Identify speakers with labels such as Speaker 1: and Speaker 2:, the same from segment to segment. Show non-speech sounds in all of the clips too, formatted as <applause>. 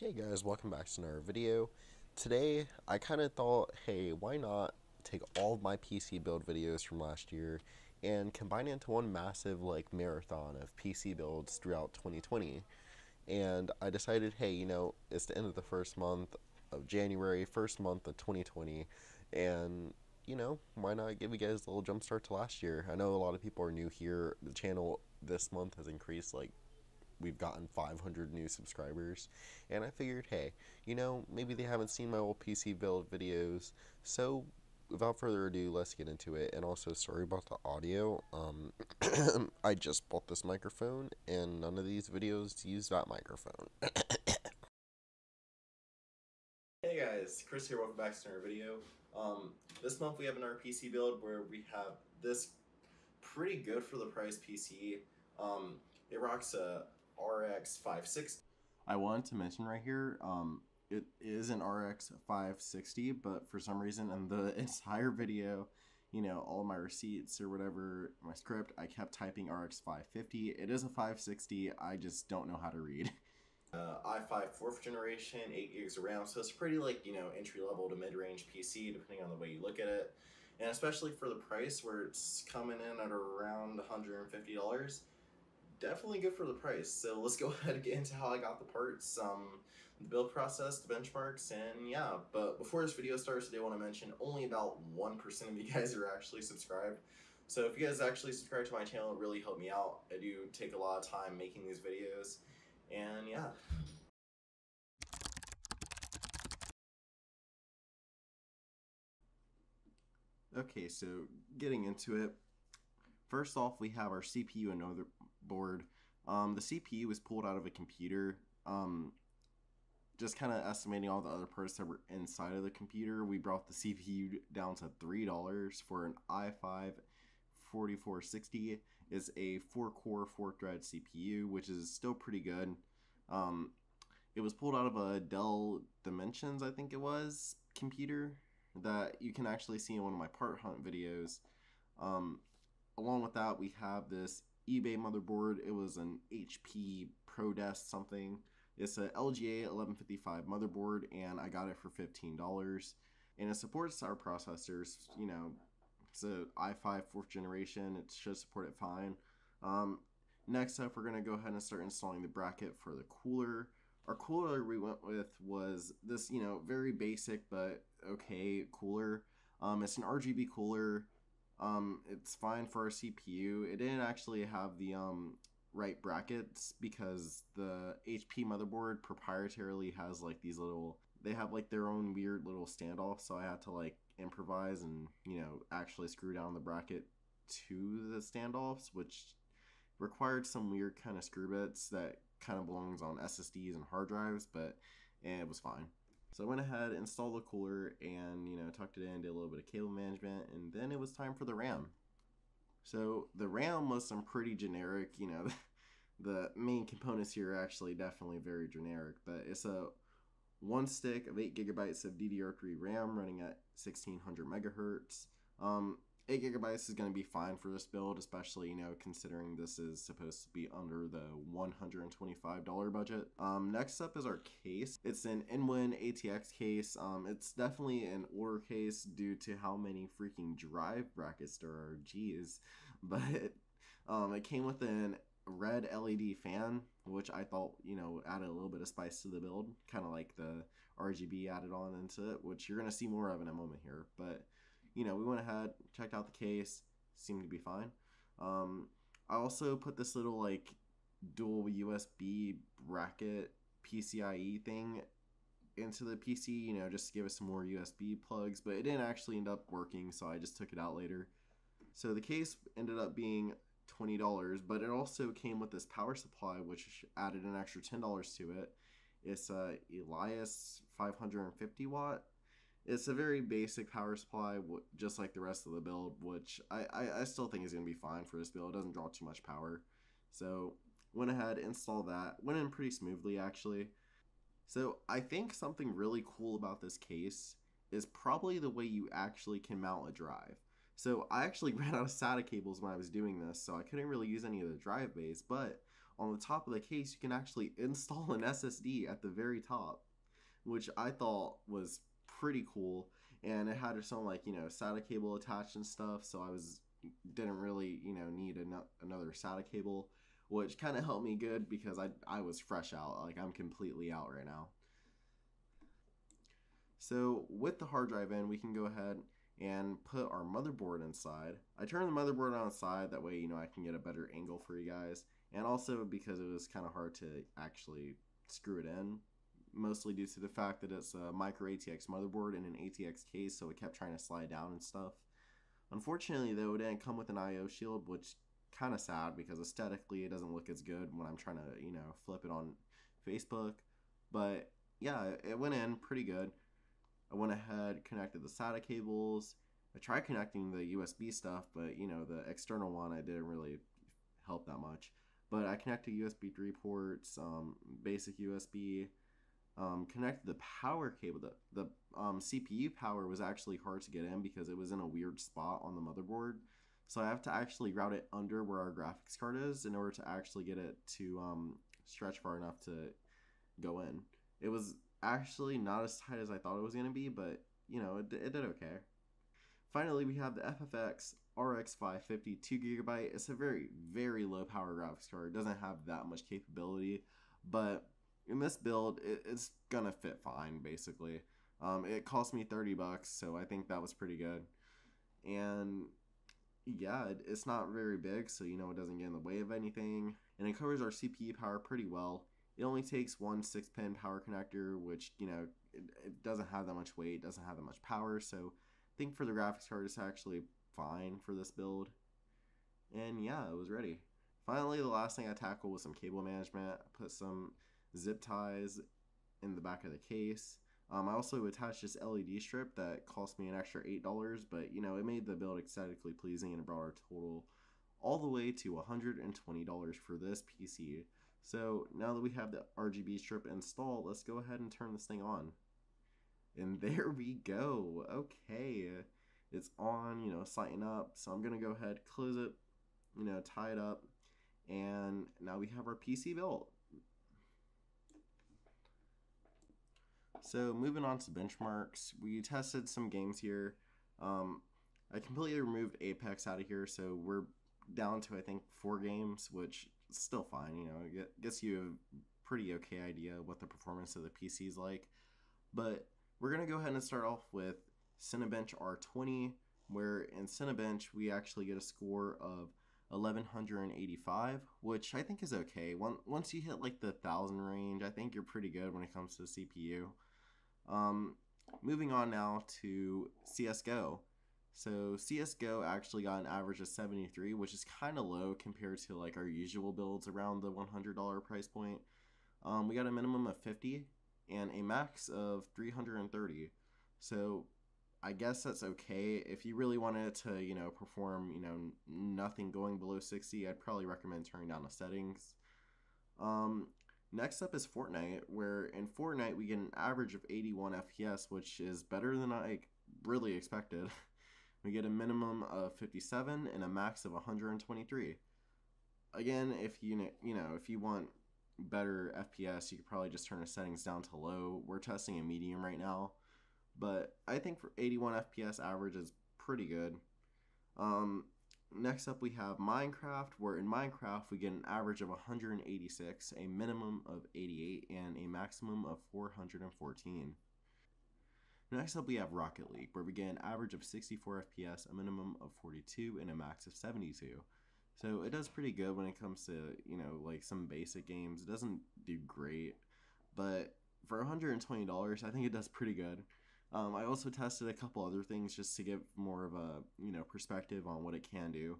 Speaker 1: Hey guys, welcome back to another video. Today, I kind of thought, hey, why not take all of my PC build videos from last year and combine it into one massive like marathon of PC builds throughout 2020. And I decided, hey, you know, it's the end of the first month of January, first month of 2020, and you know, why not give you guys a little jump start to last year? I know a lot of people are new here. The channel this month has increased like we've gotten 500 new subscribers. And i figured hey you know maybe they haven't seen my old pc build videos. So without further ado let's get into it. And also sorry about the audio. Um <coughs> i just bought this microphone and none of these videos use that microphone. <coughs> Hey guys. Chris here. Welcome back to another video. Um this month we have an rpc build where we have this pretty good for the price pc um it rocks a RX 560. I wanted to mention right here, um, it is an RX 560, but for some reason in the <laughs> entire video, you know, all my receipts or whatever, my script, I kept typing RX 550. It is a 560, I just don't know how to read. <laughs> Uh, i5 4th generation, 8 gigs of RAM, so it's pretty like, you know, entry level to mid range PC, depending on the way you look at it. And especially for the price where it's coming in at around $150 definitely good for the price. So let's go <laughs> ahead and get into how I got the parts, um, the build process, the benchmarks, and yeah. But before this video starts I want to mention only about 1% of you <laughs> guys are actually subscribed. So if you guys actually subscribe to my channel, it really helped me out. I do take a lot of time making these videos, and yeah. Okay, so getting into it, first off we have our CPU and board. Um, the CPU was pulled out of a computer. Um, just kind of estimating all the other parts that were inside of the computer, we brought the CPU down to three dollars for an i5 4460. is a four core, four thread CPU, which is still pretty good. Um, it was pulled out of a Dell Dimensions, I think it was, computer that you can actually see in one of my part hunt videos. Um, along with that, we have this eBay motherboard. It was an HP ProDesk something. It's a LGA 1155 motherboard, and I got it for $15. And it supports our processors. You know, it's a i5 fourth generation. It should support it fine. Um, next up, we're going to go ahead and start installing the bracket for the cooler. Our cooler we went with was this, you know, very basic but okay cooler. Um, it's an RGB cooler. Um, it's fine for our CPU. It didn't actually have the um, right brackets because the HP motherboard proprietarily has like these little. They have like their own weird little standoff, so I had to like improvise and you know actually screw down the bracket to the standoffs, which required some weird kind of screw bits that kind of belongs on SSDs and hard drives, but and it was fine. So I went ahead, installed the cooler, and you know tucked it in, did a little bit of cable management, and then it was time for the RAM. So the RAM was some pretty generic, you know, <laughs> the main components here are actually definitely very generic, but it's a one stick of 8 gigabytes of DDR3 RAM running at 1600 megahertz. Um, 8 gigabytes is going to be fine for this build, especially, you know, considering this is supposed to be under the $125 budget. Um, next up is our case. It's an Inwin ATX case. Um, it's definitely an older case due to how many freaking drive brackets there are. Geez. <laughs> But um, it came with an red LED fan, which I thought, you know, added a little bit of spice to the build, kind of like the RGB added on into it, which you're going to see more of in a moment here. But you know, we went ahead, checked out the case, seemed to be fine. Um, I also put this little like dual USB bracket PCIe thing into the PC, you know, just to give us some more USB plugs, but it didn't actually end up working, so I just took it out later. So the case ended up being $20, but it also came with this power supply, which added an extra $10 to it. It's a Elias 550 watt it's a very basic power supply, just like the rest of the build, which I, I, I still think is going to be fine for this build. It doesn't draw too much power. So went ahead, installed that. Went in pretty smoothly, actually. So I think something really cool about this case is probably the way you actually can mount a drive. So I actually <laughs> ran out of SATA cables when I was doing this, so I couldn't really use any of the drive bays, but on the top of the case, you can actually <laughs> install an SSD at the very top, which I thought was pretty cool. And it had own like you know SATA cable attached and stuff, so I was didn't really you know need an- another SATA cable, which kind of helped me good because I I was fresh out, like I'm completely out right now. So with the hard drive in, we can go ahead and put our motherboard inside. I turned the motherboard on side, that way, you know, I can get a better angle for you guys. And also because it was kind of hard to actually screw it in, mostly due to the fact that it's a micro ATX motherboard in an ATX case, so it kept trying to slide down and stuff. Unfortunately, though, it didn't come with an I/O shield, which kind of sad because aesthetically it doesn't look as good when I'm trying to, you know, flip it on Facebook. But yeah, it went in pretty good. I went ahead, connected the SATA cables. I tried connecting the USB stuff, but you know, the external one I didn't really help that much. But I connected USB 3 ports, um, basic USB, um, connected the power cable. The, the um, CPU power was actually hard to get in because it was in a weird spot on the motherboard. So I have to actually route it under where our graphics card is in order to actually get it to um, stretch far enough to go in. It was actually not as tight as I thought it was going to be, but you know, it, it did okay. Finally, we have the XFX RX 550 2 gigabyte. It's a very, very low power graphics card. It doesn't have that much capability, but in this build, it, it's gonna fit fine, basically. Um, it cost me 30 bucks, so I think that was pretty good. And yeah, it, it's not very big, so you know it doesn't get in the way of anything. And it covers our CPU power pretty well. It only takes one six pin power connector, which, you know, it, it doesn't have that much weight, doesn't have that much power. So I think for the graphics card, it's actually fine for this build. And yeah, it was ready. Finally, the last thing I tackled was some cable management. I put some zip ties in the back of the case. Um, I also attached this LED strip that cost me an extra $8, but you know, it made the build aesthetically pleasing and brought our total all the way to $120 for this PC. So now that we have the RGB strip installed, let's go ahead and turn this thing on. And <laughs> there we go. Okay, it's on, you know, sighting up. So I'm gonna go ahead, close it, you know, tie it up, and now we have our PC built. So moving on to benchmarks, we tested some games here. Um, I completely removed Apex out of here, so we're down to I think four games, which is still fine. You know, it gets you a pretty okay idea what the performance of the PC is like. But we're gonna go ahead and start off with Cinebench R20, where in Cinebench we actually get a score of 1185, which I think is okay. Once you hit like the thousand range, I think you're pretty good when it comes to CPU. Um, moving on now to CSGO. So CSGO actually got an average of 73, which is kind of low compared to like our usual builds around the $100 price point. Um, we got a minimum of 50 and a max of 330. So I guess that's okay. If you really wanted to, you know, perform, you know, nothing going below 60, I'd probably recommend turning down the settings. Um, next up is Fortnite, where in Fortnite we get an average of 81 FPS, which is better than I really expected. <laughs> we get a minimum of 57 and a max of 123. Again, if you you know if you want better FPS, you could probably just turn the settings down to low. We're testing a medium right now, but I think for 81 FPS average is pretty good. Um, next up, we have Minecraft, where in Minecraft we get an average of 186, a minimum of 88, and a maximum of 414. Next up, we have Rocket League, where we get an average of 64 FPS, a minimum of 42, and a max of 72. So it does pretty good when it comes to, you know, like some basic games. It doesn't do great, but for $120, I think it does pretty good. Um, I also tested a couple other things just to get more of a, you know, perspective on what it can do.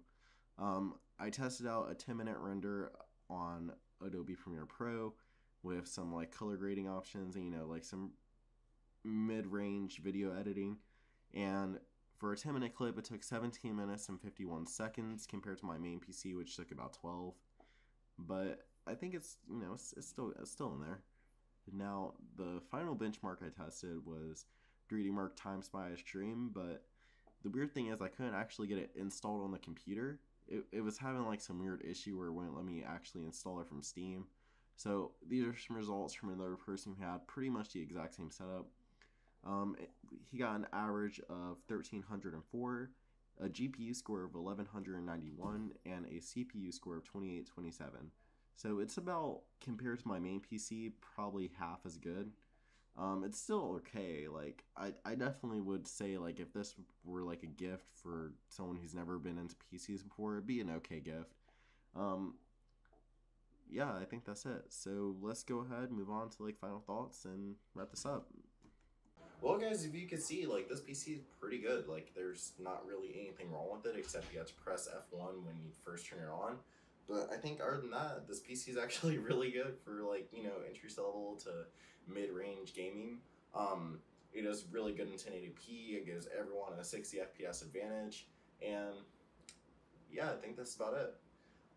Speaker 1: Um, I tested out a 10 minute render on Adobe Premiere Pro with some like color grading options and, you know, like some mid-range video editing. And for a 10 minute clip it took 17 minutes and 51 seconds compared to my main pc which took about 12 but i think it's you know it's, it's still it's still in there. Now the final benchmark i tested was 3d mark time spy extreme but the weird thing is i couldn't actually get it installed on the computer it, it was having like some weird issue where it wouldn't let me actually install it from Steam. So these are some results from another person who had pretty much the exact same setup. Um, he got an average of 1304, a GPU score of 1191, and a CPU score of 2827. So it's about, compared to my main PC, probably half as good. Um, it's still okay. Like I, I definitely would say like if this were like a gift for someone who's never been into PCs before, it'd be an okay gift. Um, yeah, I think that's it. So let's go ahead, move on to like final thoughts, and wrap this up. Well, guys, if you can see, like this PC is pretty good. Like, there's not really anything wrong with it except you have to press F1 when you first turn it on. But I think other than that, this PC is actually <laughs> really good for like you know entry level to mid range gaming. Um, it is really good in 1080p. It gives everyone a 60 FPS advantage, and yeah, I think that's about it.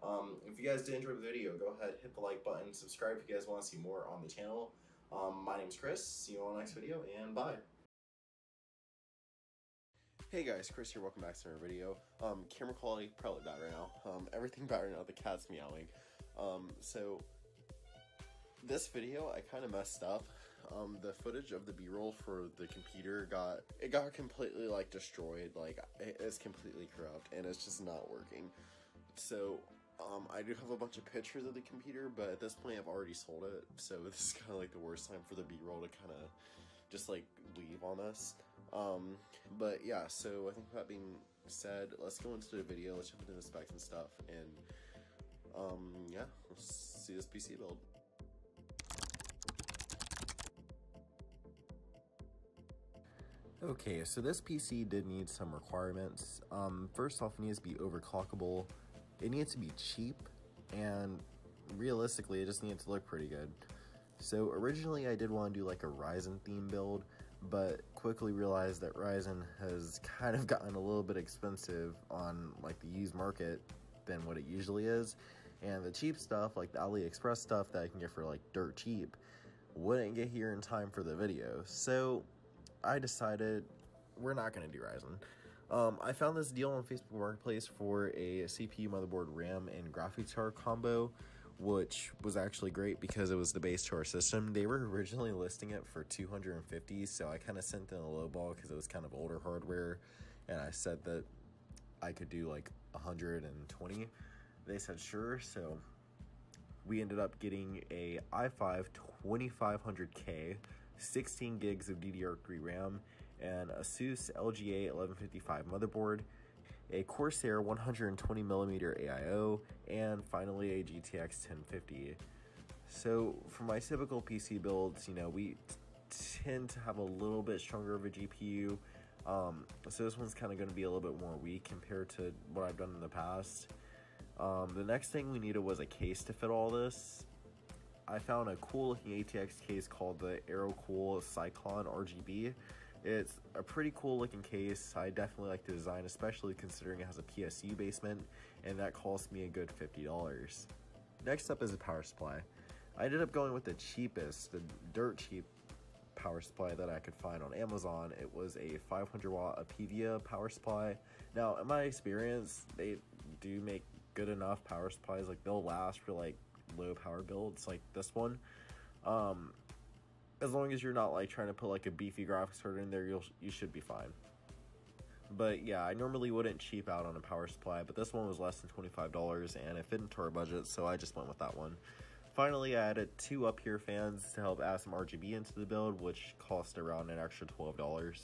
Speaker 1: Um, if you guys did enjoy the video, go ahead, hit the like button, subscribe if you guys want to see more on the channel. Um, my name's Chris. See you on the next video, and bye. Hey guys, Chris here. Welcome back to another video. Um, camera quality probably bad right now. Um, everything <laughs> bad right now. The cat's meowing. Um, so this video I kind of messed up. Um, the footage of the B-roll for the computer got it got completely like destroyed. Like it's completely corrupt and it's just not working. So um, I do have a bunch of pictures of the computer, but at this point I've already sold it, so <laughs> this is kind of like the worst time for the B-roll to kind of just like leave on us. Um, but yeah, so I think that being said, let's go into the video, let's jump into the specs and stuff, and um, yeah, let's see this PC build. Okay, so this PC did need some requirements. Um, first off, it needs to be overclockable it needs to be cheap and realistically it just needs to look pretty good. So originally I did want to do like a Ryzen theme build, but quickly realized that Ryzen has kind of gotten a little bit expensive on like the used market than what it usually is. And the cheap stuff, like the AliExpress stuff that I can get for like dirt cheap, wouldn't get here in time for the video. So I decided we're not going to do Ryzen. Um, I found this deal on Facebook Marketplace for a CPU, motherboard, RAM, and graphics card combo, which was actually great because it was the base to our system. They were originally listing it for 250, so I kind of sent in a low ball because it was kind of older hardware, and I said that I could do like 120. They said sure, so we ended up getting a i5 2500K, 16 gigs of DDR3 RAM, an Asus LGA 1155 motherboard, a Corsair 120mm AIO, and finally a GTX 1050. So for my typical PC builds, you know, we tend to have a little bit stronger of a GPU. Um, so this one's kind of going to be a little bit more weak compared to what I've done in the past. Um, the next thing we needed was a case to fit all this. I found a cool looking ATX case called the AeroCool Cylon RGB. It's a pretty cool looking case. I definitely like the design, especially considering it has a PSU basement, and that cost me a good $50. Next up is a power supply. I ended up going with the cheapest, the dirt cheap power supply that I could find on Amazon. It was a 500 watt Apevia power supply. Now, in my experience, they do make good enough power supplies. Like they'll last for like low power builds like this one. Um, as long as you're not like trying to put like a beefy graphics card in there, you'll you should be fine. But yeah, I normally wouldn't cheap out on a power supply, but this one was less than $25 and it fit into our budget, so I just went with that one. Finally, I added two Apevia fans to help add some RGB into the build, which cost around an extra $12.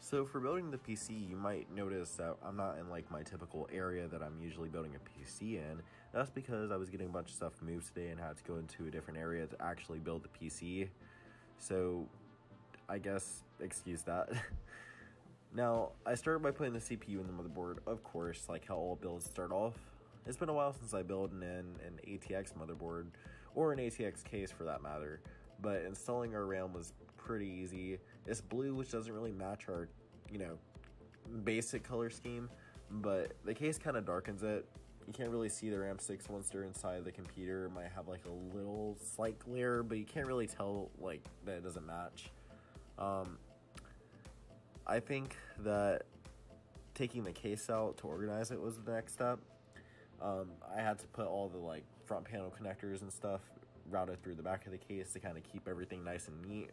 Speaker 1: So for building the PC, you might notice that I'm not in like my typical area that I'm usually building a PC in, that's because I was getting a bunch of stuff moved today and had to go into a different area to actually build the PC. So, I guess, excuse that. <laughs> now, I started by putting the CPU in the motherboard, of course, like how all builds start off. It's been a while since I built in an ATX motherboard, or an ATX case for that matter, but installing our RAM was pretty easy. It's blue, which doesn't really match our, you know, basic color scheme, but the case kind of darkens it, you can't really see the RAM sticks once they're inside the computer. It might have like a little slight glare, but you can't really tell like that it doesn't match. Um, I think that
Speaker 2: taking the case out to organize it was the next step. Um, I had to put all the like front panel connectors and stuff routed through the back of the case to kind of keep everything nice and neat.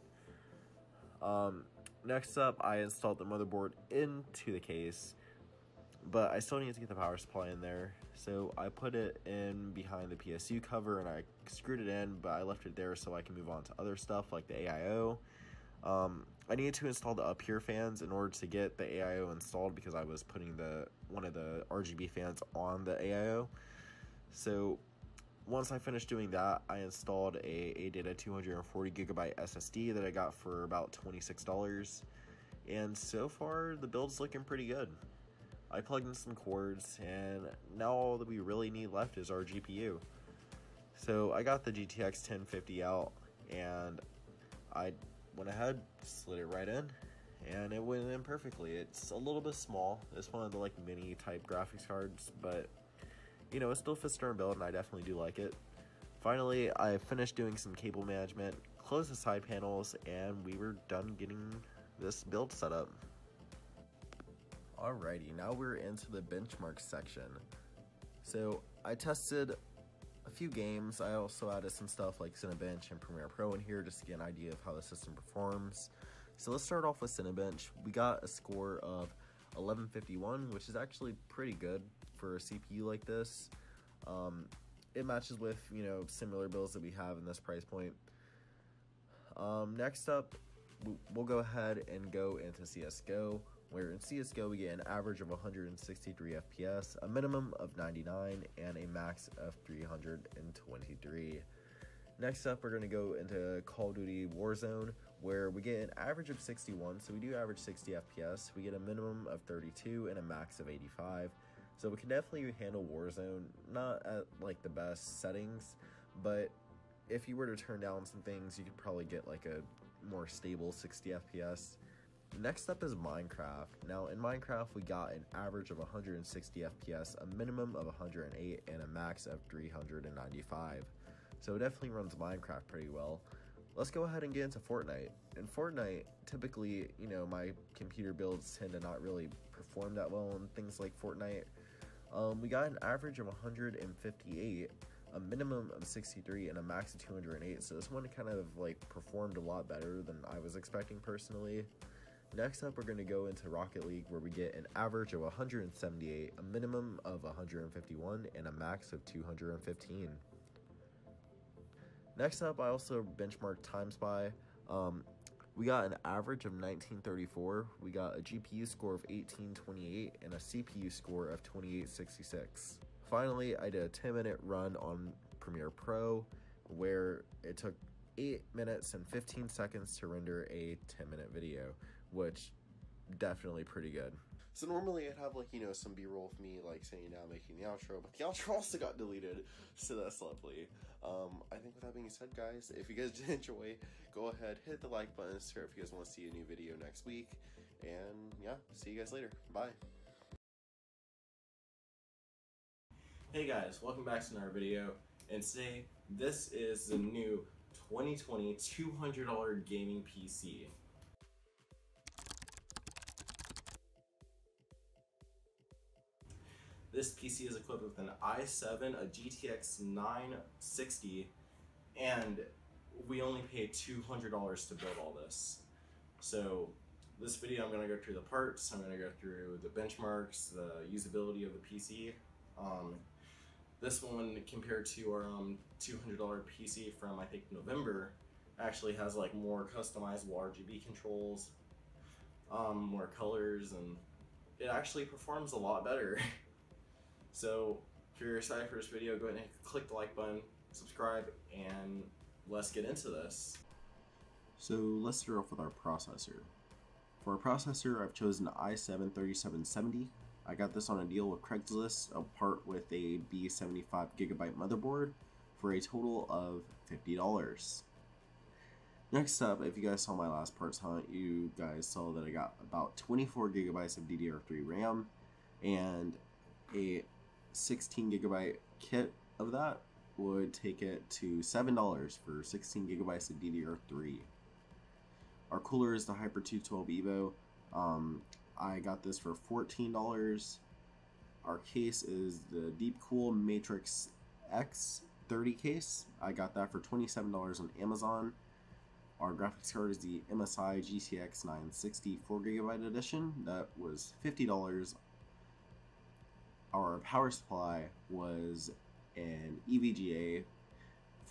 Speaker 2: Um, next up, I installed the motherboard into the case, but I still need to get the power supply in there. So I put it in behind the PSU cover and I screwed it in, but I left it there so I can move on to other stuff like the AIO. Um, I needed to install the Apevia fans in order to get the AIO installed because I was putting the one of the RGB fans on the AIO. So once I finished doing that, I installed a ADATA 240 gigabyte SSD that I got for about $26. And so far, the build's looking pretty good. I plugged in some cords, and now all that we really need left is our GPU. So I got the GTX 1050 out, and I went ahead, slid it right in, and it went in perfectly. It's a little bit small. It's one of the like mini type graphics cards, but you know, it still fits during build, and I definitely do like it. Finally, I finished doing some cable management, closed the side panels, and we were done getting this build set up. Alrighty, now we're into the benchmark section. So I tested a few games. I also added some stuff like Cinebench and Premiere Pro in here just to get an idea of how the system performs. So let's start off with Cinebench. We got a score of 1151, which is actually pretty good for a CPU like this. Um, it matches with, you know, similar builds that we have in this price point. Um, next up, we'll go ahead and go into CSGO, where in CSGO we get an average of 163 FPS, a minimum of 99, and a max of 323. Next up, we're going to go into Call of Duty Warzone, where we get an average of 61, so we do average 60 FPS. We get a minimum of 32 and a max of 85. So we can definitely handle Warzone, not at like the best settings, but if you were to turn down some things, you could probably get like a more stable 60 FPS. Next up is Minecraft. Now in Minecraft we got an average of 160 FPS, a minimum of 108, and a max of 395. So it definitely runs Minecraft pretty well. Let's go ahead and get into Fortnite. In Fortnite, typically, you know, my computer builds tend to not really perform that well in things like Fortnite. Um, we got an average of 158, a minimum of 63, and a max of 208. So this one kind of like performed a lot better than I was expecting personally. Next up, we're going to go into Rocket League where we get an average of 178, a minimum of 151, and a max of 215. Next up, I also benchmarked TimeSpy. Um, we got an average of 1934. We got a GPU score of 1828 and a CPU score of 2866. Finally, I did a 10 minute run on Premiere Pro where it took 8 minutes and 15 seconds to render a 10 minute video, which definitely pretty good.
Speaker 1: So normally I'd have like, you know, some B-roll of me like sitting down making the outro, but the outro <laughs> also got deleted, so that's lovely. Um, I think with that being said, guys, if you guys <laughs> did enjoy, go ahead, hit the like button, if you guys want to see a new video next week, and yeah, see you guys later. Bye.
Speaker 2: Hey guys, welcome back to another video, and today, this is the new 2020 $200 gaming PC. This PC is equipped with an i7, a GTX 960, and we only paid $200 to build all this. So this video I'm to go through the parts, I'm to go through the benchmarks, the usability of the PC. Um, this one compared to our um, $200 PC from I think November actually has like more customizable RGB controls, um, more colors, and it actually performs a lot better. <laughs> So if you're excited for this video, go ahead and click the like button, subscribe, and let's get into this.
Speaker 1: So let's start off with our processor. For our processor, I've chosen i7-3770. I got this on a deal with Craigslist, apart with a B75 gigabyte motherboard for a total of $50. Next up, if you guys saw my last parts hunt, you guys saw that I got about 24 gigabytes of DDR3 RAM and a 16 gigabyte kit of that would take it to $7 for 16 gigabytes of DDR3. Our cooler is the Hyper 212 Evo. Um, I got this for $14. Our case is the Deepcool Matrix X 30 case. I got that for $27 on Amazon. Our graphics card is the MSI GTX 960 4GB edition. That was $50. Our power supply was an EVGA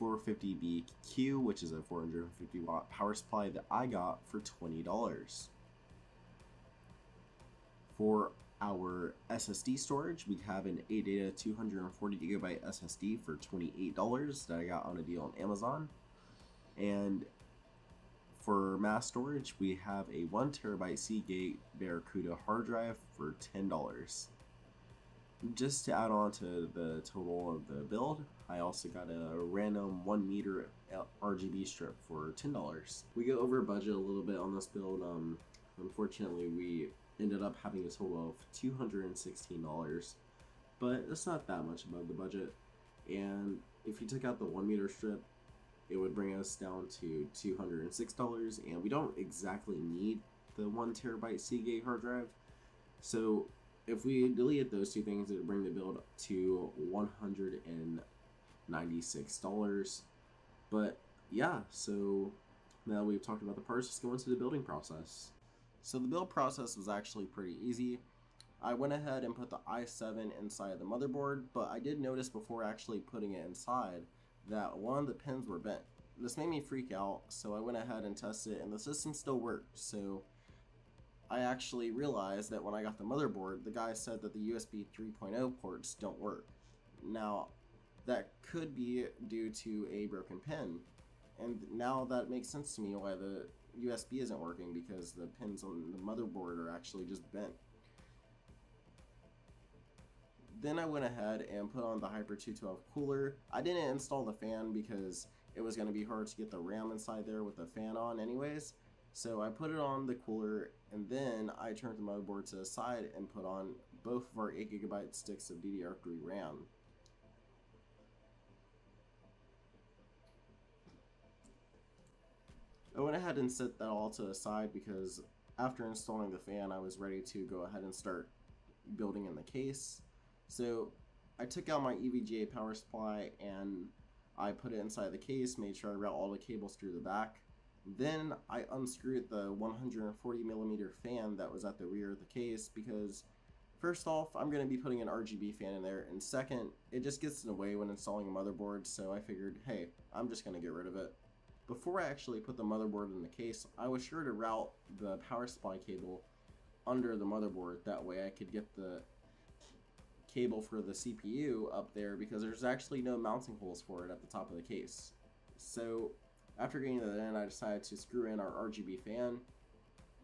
Speaker 1: 450BQ, which is a 450 watt power supply that I got for $20. For our SSD storage, we have an ADATA 240 gigabyte SSD for $28 that I got on a deal on Amazon. And for mass storage, we have a 1 terabyte Seagate Barracuda hard drive for $10. Just to add on to the total of the build, I also got a random 1 meter RGB strip for $10. We go over budget a little bit on this build. Um, unfortunately, we ended up having a total of $216, but it's not that much above the budget. And if you took out the 1 meter strip, it would bring us down to $206, and we don't exactly need the 1 terabyte Seagate hard drive. So if we delete those two things, it would bring the build to $196. But yeah, so now we've talked about the parts, let's go into the building process. So the build process was actually pretty easy. I went ahead and put the i7 inside the motherboard, but I did notice before actually putting it inside that one of the pins were bent. This made me freak out, so I went ahead and tested it, and the system still worked. So I actually realized that when I got the motherboard, the guy said that the USB 3.0 ports don't work. Now, that could be due to a broken pin, and now that makes sense to me why the USB isn't working because the pins on the motherboard are actually just bent. Then I went ahead and put on the Hyper 212 cooler. I didn't install the fan because it was going to be hard to get the RAM inside there with the fan on anyways. So I put it on the cooler and then I turned the motherboard to the side and put on both of our 8GB sticks of DDR3 RAM. I went ahead and set that all to the side because after installing the fan I was ready to go ahead and start building in the case. So I took out my EVGA power supply and I put it inside the case, made sure I route all the cables through the back. Then I unscrewed the 140 millimeter fan that was at the rear of the case because first off, I'm going to be putting an RGB fan in there, and second, it just gets in the way when installing a motherboard, so I figured, hey, I'm just going to get rid of it. Before I actually put the motherboard in the case, I was sure to route the power supply cable under the motherboard, that way I could get the cable for the CPU up there because there's actually no mounting holes for it at the top of the case. So after getting that in, I decided to screw in our RGB fan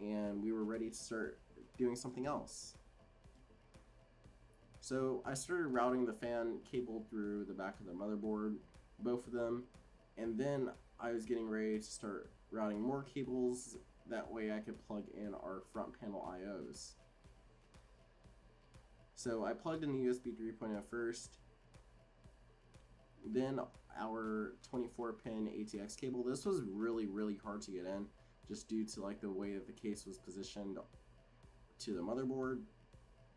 Speaker 1: and we were ready to start doing something else. So I started routing the fan cable through the back of the motherboard, both of them, and then I was getting ready to start routing more cables, that way I could plug in our front panel IOs. So I plugged in the USB 3.0 first, then our 24 pin ATX cable. This was really, really hard to get in just due to like the way that the case was positioned to the motherboard.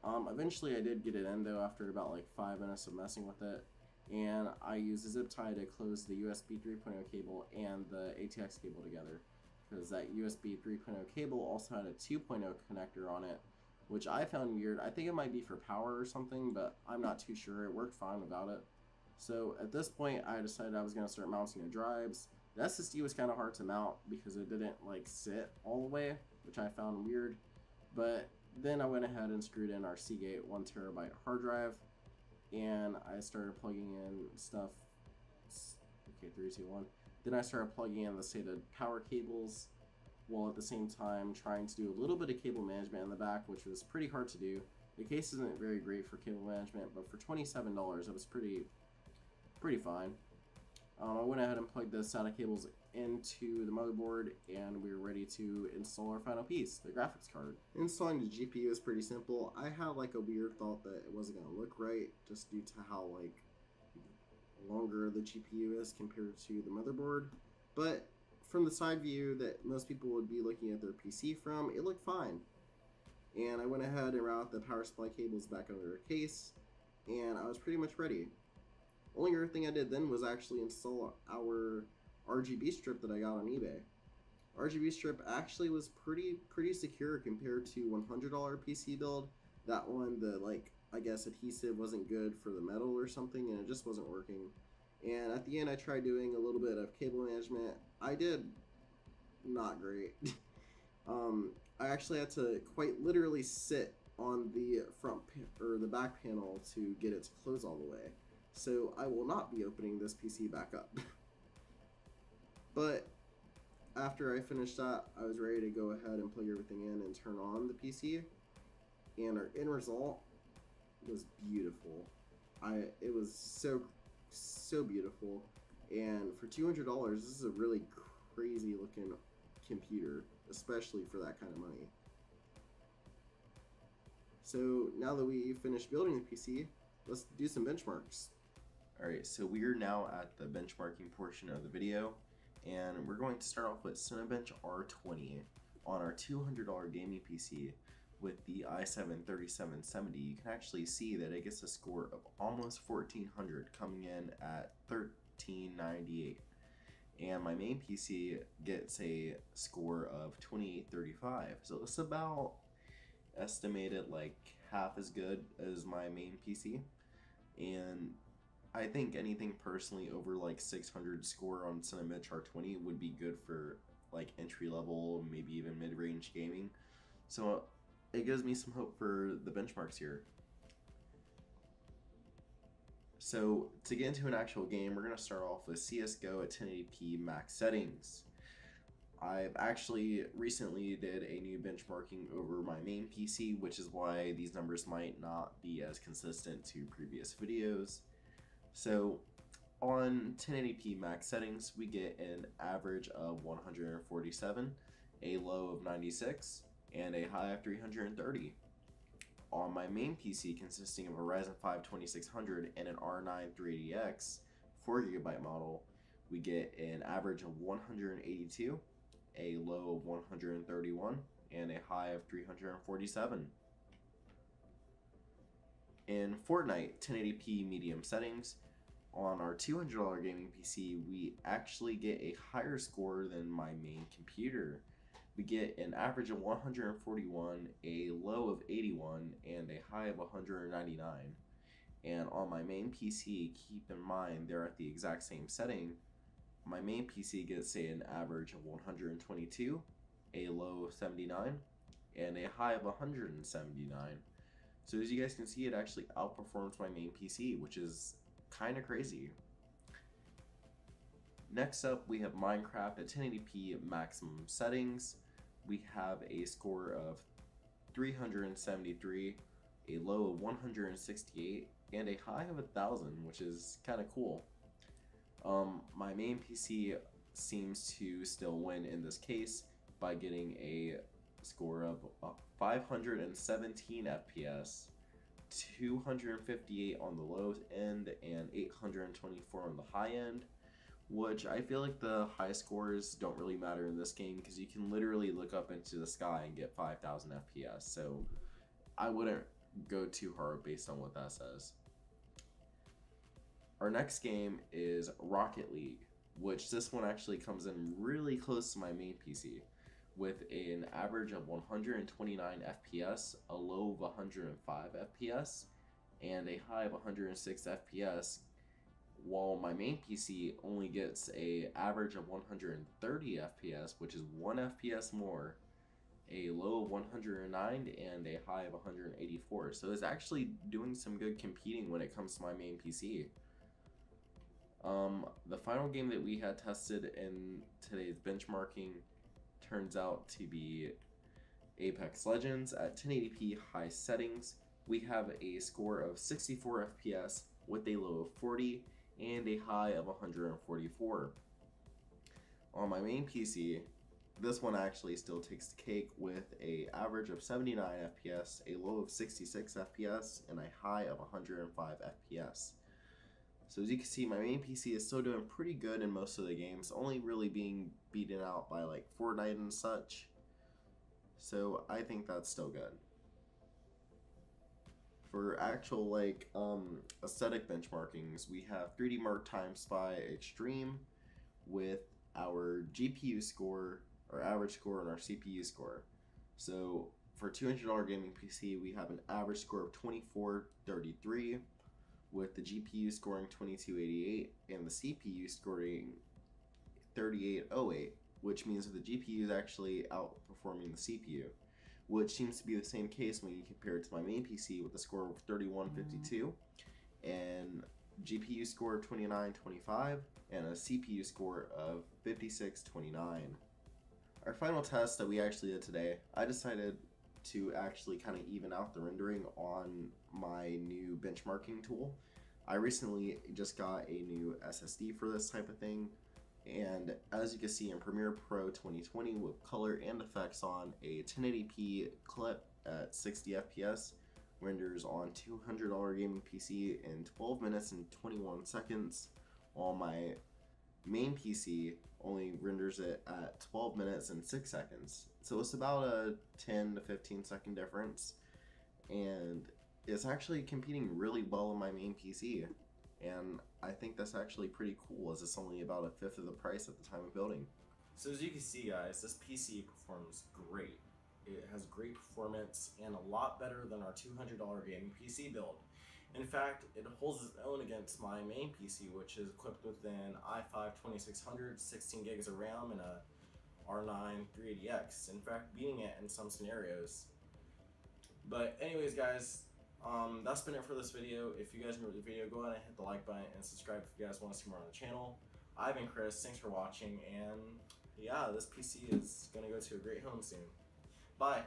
Speaker 1: Um, eventually I did get it in though after about like five minutes of messing with it and I used a zip tie to close the USB 3.0 cable and the ATX cable together because that USB 3.0 cable also had a 2.0 connector on it which I found weird. I think it might be for power or something, but I'm not too sure. It worked fine without it. So at this point, I decided I was going to start mounting the drives. The SSD was kind of hard to mount because it didn't like sit all the way, which I found weird. But then I went ahead and screwed in our Seagate 1 terabyte hard drive, and I started plugging in stuff. Okay, three, two, one. Then I started plugging in the SATA power cables while at the same time trying to do a little bit of cable management in the back, which was pretty hard to do. The case isn't very great for cable management, but for $27, it was pretty, pretty fine. Um, I went ahead and plugged the SATA cables into the motherboard, and we were ready to install our final piece, the graphics card. Installing the GPU is pretty simple. I had like a weird thought that it wasn't going to look right, just due to how like longer the GPU is compared to the motherboard. But from the side view that most people would be looking at their PC from, it looked fine. And I went ahead and routed the power supply cables back under a case, and I was pretty much ready. Only other thing I did then was actually install our RGB strip that I got on eBay. RGB strip actually was pretty pretty secure compared to $100 PC build. That one, the like I guess adhesive wasn't good for the metal or something, and it just wasn't working. And at the end, I tried doing a little bit of cable management. I did not great. <laughs> um, I actually had to quite literally sit on the front or the back panel to get it to close all the way. So I will not be opening this PC back up. <laughs> but after I finished that, I was ready to go ahead and plug everything in and turn on the PC. And our end result was beautiful. I it was so so beautiful. And for two hundred dollars, this is a really crazy looking computer, especially for that kind of money. So now that we finished building the PC, let's do some benchmarks.
Speaker 2: Alright, so we are now at the benchmarking portion of the video, and we're going to start off with Cinebench R20 on our $200 gaming PC with the i7-3770. You can actually see that it gets a score of almost 1400 coming in at 1398 and my main PC gets a score of 2835 so it's about estimated like half as good as my main PC and I think anything personally over like 600 score on Cinebench R20 would be good for like entry level maybe even mid-range gaming so it gives me some hope for the benchmarks here so to get into an actual game, we're going to start off with CSGO at 1080p max settings. I've actually recently did a new benchmarking over my main PC, which is why these numbers might not be as consistent to previous videos. So on 1080p max settings, we get an average of 147, a low of 96, and a high of 330 on my main PC consisting of a Ryzen 5 2600 and an R9 380X 4GB model, we get an average of 182, a low of 131, and a high of 347. In Fortnite 1080p medium settings, on our $200 gaming PC, we actually get a higher score than my main computer we get an average of 141, a low of 81, and a high of 199. And on my main PC, keep in mind they're at the exact same setting. My main PC gets say an average of 122, a low of 79, and a high of 179. So as you guys can see, it actually outperforms my main PC, which is kind of crazy. Next up, we have Minecraft at 1080p maximum settings we have a score of 373, a low of 168, and a high of 1000, which is kind of cool. Um, my main PC seems to still win in this case by getting a score of uh, 517 FPS, 258 on the low end, and 824 on the high end which I feel like the high scores don't really matter in this game because you can literally look up into the sky and get 5,000 FPS. So I wouldn't go too hard based on what that says. Our next game is Rocket League, which this one actually comes in really close to my main PC with an average of 129 FPS, a low of 105 FPS, and a high of 106 FPS while my main PC only gets a average of 130 FPS, which is 1 FPS more, a low of 109 and a high of 184. So it's actually doing some good competing when it comes to my main PC. Um, the final game that we had tested in today's benchmarking turns out to be Apex Legends at 1080p high settings. We have a score of 64 FPS with a low of 40 and a high of 144. On my main PC, this one actually still takes the cake with a average of 79 FPS, a low of 66 FPS, and a high of 105 FPS. So as you can see, my main PC is still doing pretty good in most of the games, only really being beaten out by like Fortnite and such. So I think that's still good.
Speaker 1: for actual like um aesthetic benchmarkings, we have 3D Mark Time Spy Extreme with our GPU score, our average score, and our CPU score. So for $200 gaming PC, we have an average score of 2433 with the GPU scoring 2288 and the CPU scoring 3808, which means that the GPU is actually outperforming the CPU, which seems to be the same case when you compare it to my main PC with a score of 3152 mm. and GPU score of 2925 and a CPU score of 5629. Our final test that we actually did today, I decided to actually kind of even out the rendering on my new benchmarking tool. I recently just got a new SSD for this type of thing, and as you can see in Premiere Pro 2020 with color and effects on, a 1080p clip at 60 FPS renders on $200 gaming PC in 12 minutes and 21 seconds, while my main PC only renders it at 12 minutes and 6 seconds. So it's about a 10 to 15 second difference. And it's actually competing really well on my main PC. And I think that's actually pretty cool as it's only about a fifth of the price at the time of building.
Speaker 2: So as you can see guys, this PC performs great. It has great performance and a lot better than our $200 gaming PC build. In fact, it holds its own against my main PC, which is equipped with an i5 2600, 16 gigs of RAM, and a R9 380X. In fact, beating it in some scenarios. But anyways, guys, um, that's been it for this video. If you guys enjoyed the video, go ahead and hit the like button and subscribe if you guys want to see more on the channel. I've been Chris. Thanks for watching, and yeah, this PC is gonna go to a great home soon. Bye.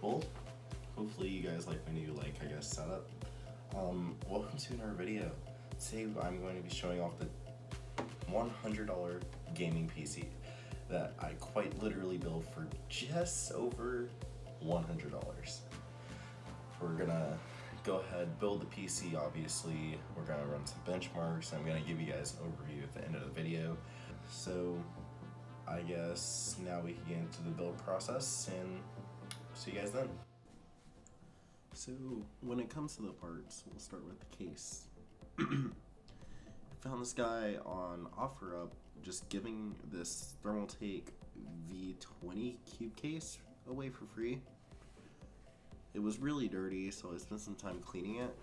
Speaker 1: Well, hopefully you guys like my new like I guess setup. Um, welcome to another video. Today I'm going to be showing off the $100 gaming PC that I quite literally built for just over $100. We're gonna go ahead, build the PC obviously, we're gonna run some benchmarks, I'm gonna give you guys an overview at the end of the video. So I guess now we can get into the build process and see you guys then. So when it comes to the parts, we'll start with the case. <clears throat> Found this guy on OfferUp just giving this Thermaltake V20 cube case away for free. It was really dirty, so I spent some time cleaning it.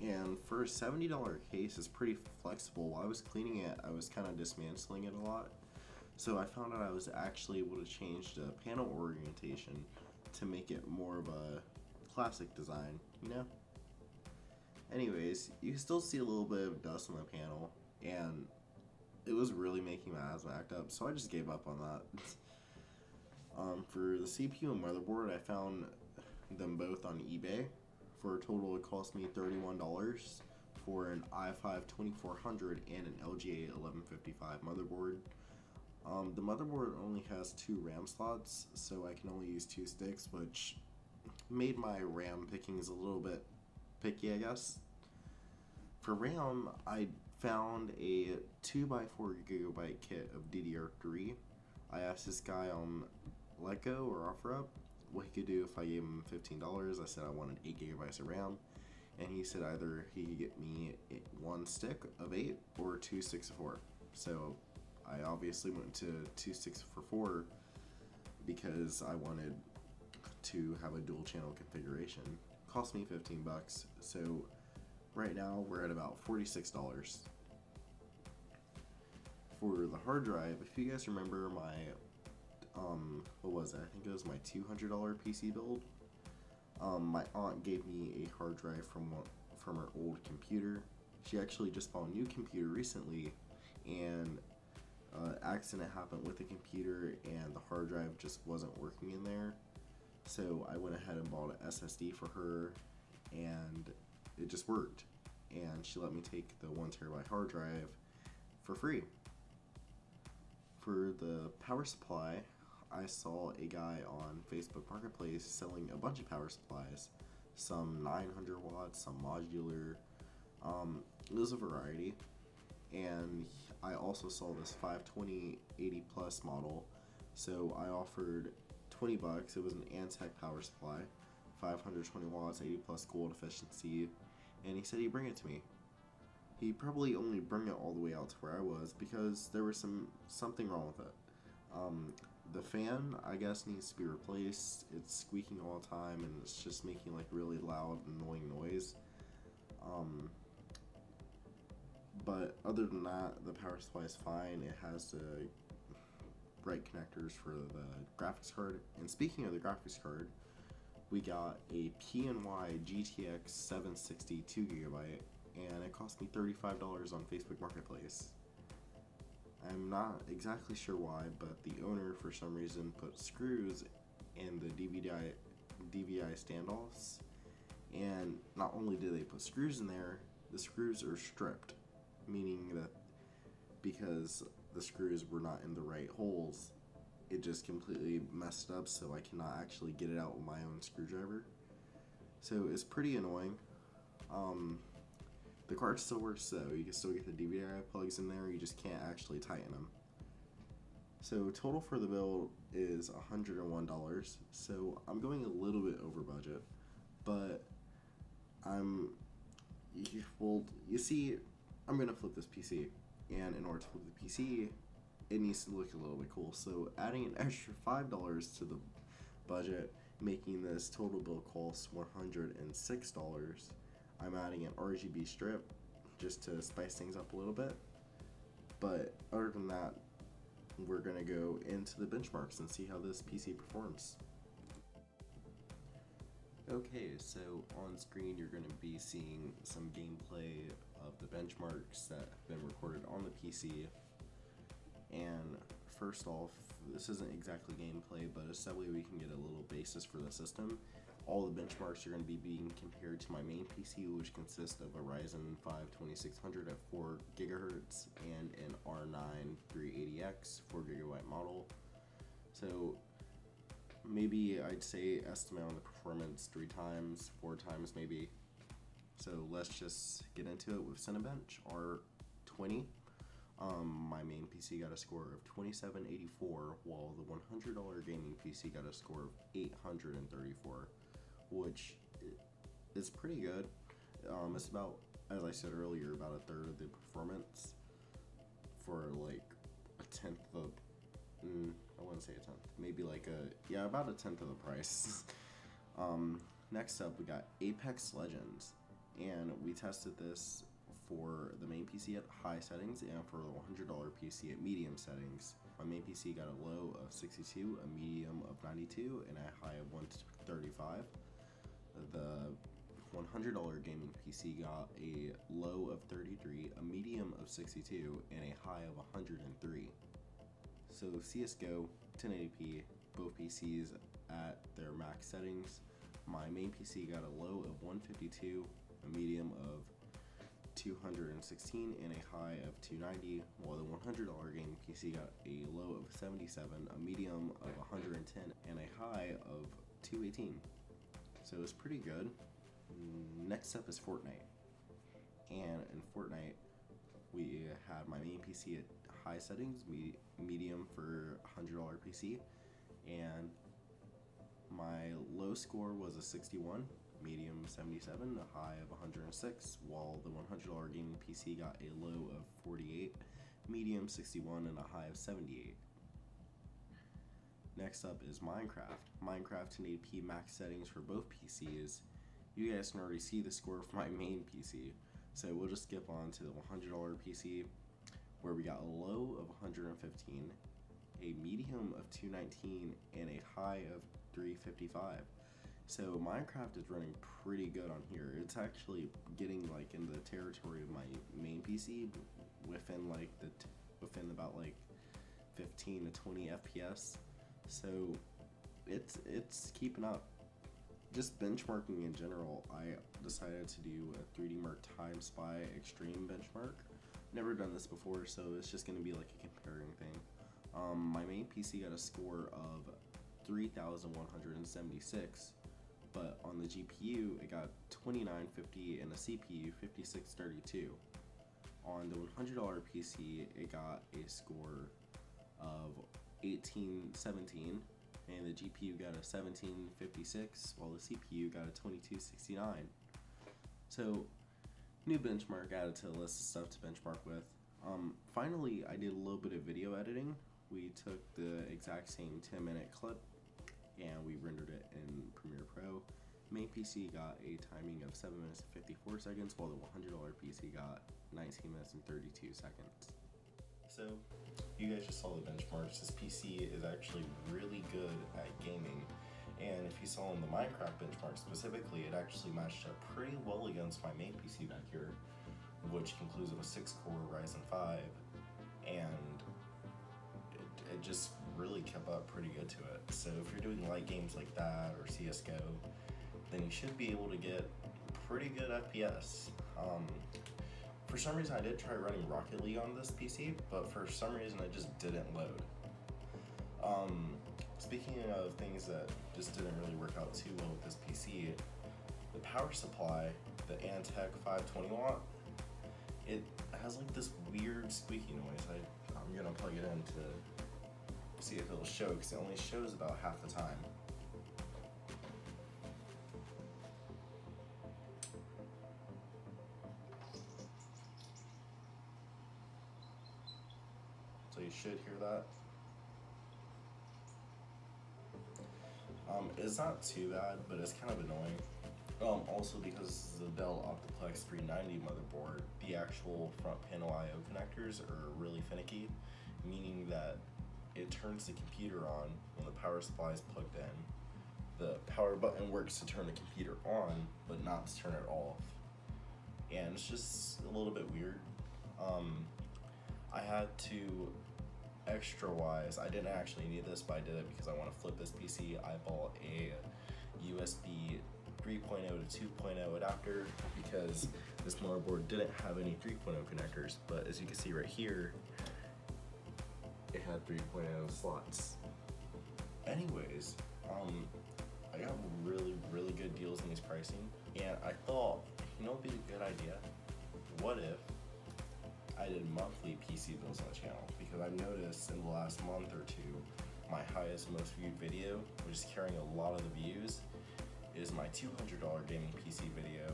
Speaker 1: And for a $70 case, it's pretty flexible. While I was cleaning it, I was kind of dismantling it a lot. So I found out I was actually able to change the panel orientation to make it more of a classic design, you know? Anyways, you can still see a little bit of dust on the panel, and it was really making my asthma act up, so I just gave up on that. <laughs> um, for the CPU and motherboard, I found them both on eBay. For a total, it cost me $31 for an i5 2400 and an LGA 1155 motherboard. Um, the motherboard only has two RAM slots, so I can only use two sticks, which made my RAM pickings a little bit picky, I guess. For RAM, I found a 2x4 gigabyte kit of DDR3. I asked this guy um, on Letgo or OfferUp what he could do if I gave him $15. I said I wanted 8 gigabytes of RAM, and he said either he could get me one stick of 8 or two sticks of 4. So I obviously went to two sticks for 4 because I wanted to have a dual channel configuration. Cost me 15 bucks, so right now we're at about $46. For the hard drive, if you guys remember my, um, what was it? I think it was my $200 PC build. Um, my aunt gave me a hard drive from one, from her old computer. She actually just bought a new computer recently, and uh, accident happened with the computer, and the hard drive just wasn't working in there. So I went ahead and bought an SSD for her, and it just worked. And she let me take the one terabyte hard drive for free. For the power supply, I saw a guy on Facebook Marketplace selling a bunch of power supplies. Some 900 watts, some modular. Um, it was a variety. And I also saw this 520 80 plus model So I offered 20 bucks. It was an Antec power supply, 520 watts, 80 plus gold efficiency, and he said he'd bring it to me. He probably only bring it all the way out to where I was because there was some something wrong with it. Um, the fan, I guess, needs to be replaced. It's squeaking all the time and it's just making like really loud, annoying noise. Um, but other than that, the power supply is fine. It has the right connectors for the graphics card. And speaking of the graphics card, we got a PNY GTX 760 2 gigabyte, and it cost me $35 on Facebook Marketplace. I'm not exactly sure why, but the owner for some reason put screws in the DVI DVI standoffs, and not only did they put screws in there, the screws are stripped, meaning that because the screws were not in the right holes, it just completely messed up. So I cannot actually get it out with my own screwdriver. So it's pretty annoying. Um, the card still works though. You can still get the DVI plugs in there. You just can't actually tighten them. So total for the build is $101. So I'm going a little bit over budget, but I'm well. You see, I'm gonna flip this PC, and in order to flip the PC, it needs to look a little bit cool. So adding an extra five dollars to the budget, making this total bill cost one hundred and six dollars I'm adding an RGB strip just to spice things up a little bit. But other than that, we're gonna go into the benchmarks and see how this PC performs. Okay, so on screen you're to be seeing some gameplay of the benchmarks that have been recorded on the PC. And first off, this isn't exactly gameplay, but it's that way we can get a little basis for the system all the benchmarks are going to be being compared to my main PC, which consists of a Ryzen 5 2600 at 4 gigahertz and an R9 380X 4 gigabyte model. So maybe I'd say estimate on the performance three times, four times maybe. So let's just get into it with Cinebench R20. Um, my main PC got a score of 2784, while the $100 gaming PC got a score of 834 which is pretty good. Um, it's about, as I said earlier, about a third of the performance for like a tenth of, mm, I wouldn't say a tenth, maybe like a, yeah, about a tenth of the price. <laughs> um, next up, we got Apex Legends, and we tested this for the main PC at high settings and for the $100 PC at medium settings. My main PC got a low of 62, a medium of 92, and a high of 135 the $100 gaming PC got a low of 33, a medium of 62, and a high of 103. So CSGO 1080p, both PCs at their max settings. My main PC got a low of 152, a medium of 216 and a high of 290, while the $100 gaming PC got a low of 77, a medium of 110, and a high of 218 so it was pretty good. Next up is Fortnite. And in Fortnite, we had my main PC at high settings, me- medium for $100 PC, and my low score was a 61, medium 77, a high of 106, while the $100 gaming PC got a low of 48, medium 61, and a high of 78. Next up is Minecraft. Minecraft 1080p max settings for both PCs. You guys can already see the score for my <laughs> main PC. So we'll just skip on to the $100 PC where we got a low of 115, a medium of 219, and a high of 355. So Minecraft is running pretty good on here. It's actually getting like into the territory of my main PC within like the within about like 15 to 20 FPS. So it's it's keeping up. Just benchmarking in general, I decided to do a 3D Mark Time Spy Extreme benchmark. Never done this before, so it's just going to be like a comparing thing. Um, my main PC got a score of 3,176, but on the GPU it got 2950 and the CPU 5632. On the $100 PC, it got a score of 1817, and the GPU got a 1756, while the CPU got a 2269. So, new benchmark added to the list of stuff to benchmark with. Um, finally, I did a little bit of video editing. We took the exact same 10 minute clip and we rendered it in Premiere Pro. Main PC got a timing of 7 minutes and 54 seconds, while the $100 PC got 19 minutes and 32 seconds. So, you guys just saw the benchmarks. This PC is actually really good at gaming. And if you saw in the Minecraft benchmark specifically, it actually matched up pretty well against my main PC back here, which concludes with a 6 core Ryzen 5. And it, it just really kept up pretty good to it. So if you're doing light games like that or CSGO, then you should be able to get pretty good FPS. Um, for some reason, I did try running Rocket League on this PC, but for some reason, it just didn't load. Um, speaking of things that just didn't really work out too well with this PC, the power supply, the Antec 520 watt, it has like this weird squeaky noise. I, I'm gonna plug it in to see if it'll show because it only shows about half the time. So you should hear that. Um, it's not too bad, but it's kind of annoying. Um, also because this is a Dell Optiplex 390 motherboard, the actual front panel I/O connectors are really finicky, meaning that it turns the computer on when the power supply is plugged in. The power button works to turn the computer on, but not to turn it off. And it's just a little bit weird. Um, I had to extra wise. I didn't actually need this, but I did it because I want to flip this PC. I bought a USB 3.0 to 2.0 adapter because this motherboard didn't have any 3.0 connectors. But as you can see right here, it had 3.0 slots. Anyways, um, I got really, really good deals in these pricing, and I thought, you know, it'd be a good idea. What if I did monthly PC builds on the channel? Because I've noticed in the last month or two, my highest, most viewed video, which is carrying a lot of the views, is my $200 gaming PC video,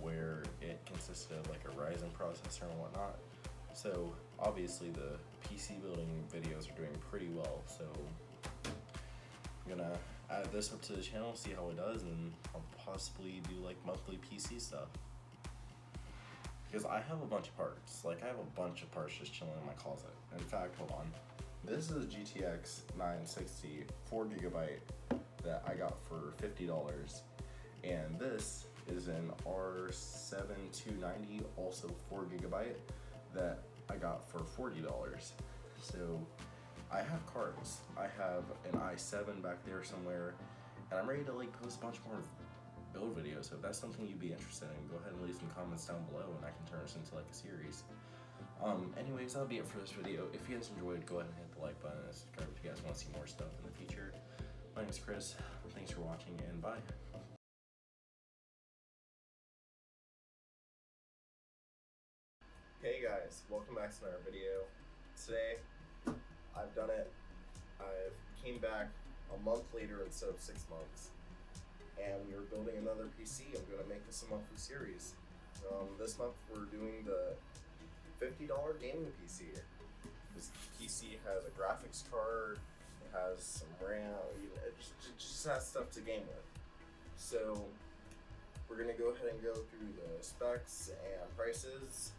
Speaker 1: where it consisted of like a Ryzen processor and whatnot. So obviously the PC building videos are doing pretty well. So I'm gonna add this up to the channel, see how it does, and I'll possibly do like monthly PC stuff. Because I have a bunch of parts. Like I have a bunch of parts just chilling in my closet. In fact, hold on. This is a GTX 960 4 gigabyte that I got for $50. And this is an R7 also 4 gigabyte, that I got for $40. So I have cards. I have an i7 back there somewhere, and I'm ready to like post a bunch more build videos. So if that's something you'd be interested in, go ahead and leave some comments down below, and I can turn this into like a series. Um, anyways, that'll be it for this video. If you guys enjoyed, go ahead and hit the like button and subscribe if you guys want to see more stuff in the future. My name is Chris. Thanks for watching, and bye. Hey guys, welcome back to another video. Today, I've done it. I've came back a month later instead of six months, and we are building another PC. I'm gonna make this a monthly series. Um, this month we're doing the $50 gaming PC. This PC has a graphics card, it has some RAM, it just, it just has stuff to game with. So we're gonna go ahead and go through the specs and prices,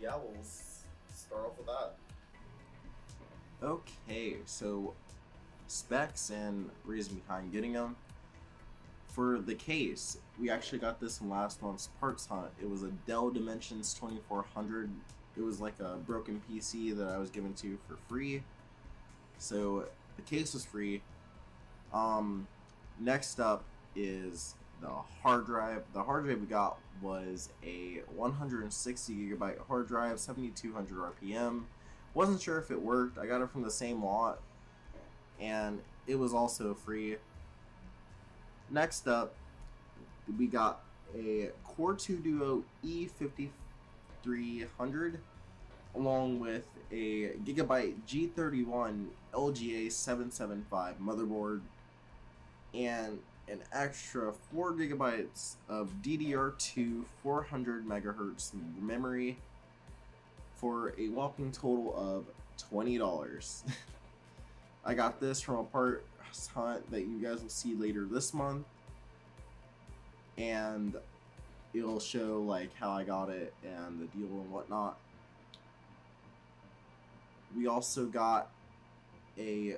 Speaker 1: yeah, we'll start off with that. Okay, so specs and reason behind getting them. For the case, we actually got this in last month's parts hunt. It was a Dell Dimensions 2400. It was like a broken PC that I was given to for free. So the case was free. Um, next up is the hard drive. The hard drive we got was a 160 gigabyte hard drive, 7200 RPM. Wasn't sure if it worked. I got it from the same lot, and it was also free. Next up, we got a Core 2 Duo E5300 along with a Gigabyte G31 LGA 775 motherboard and an extra 4 gigabytes of DDR2 400 megahertz memory for a whopping total of $20. <laughs> I got this from a part hunt that you guys will see later this month and it'll show like how I got it and the deal and whatnot. We also got a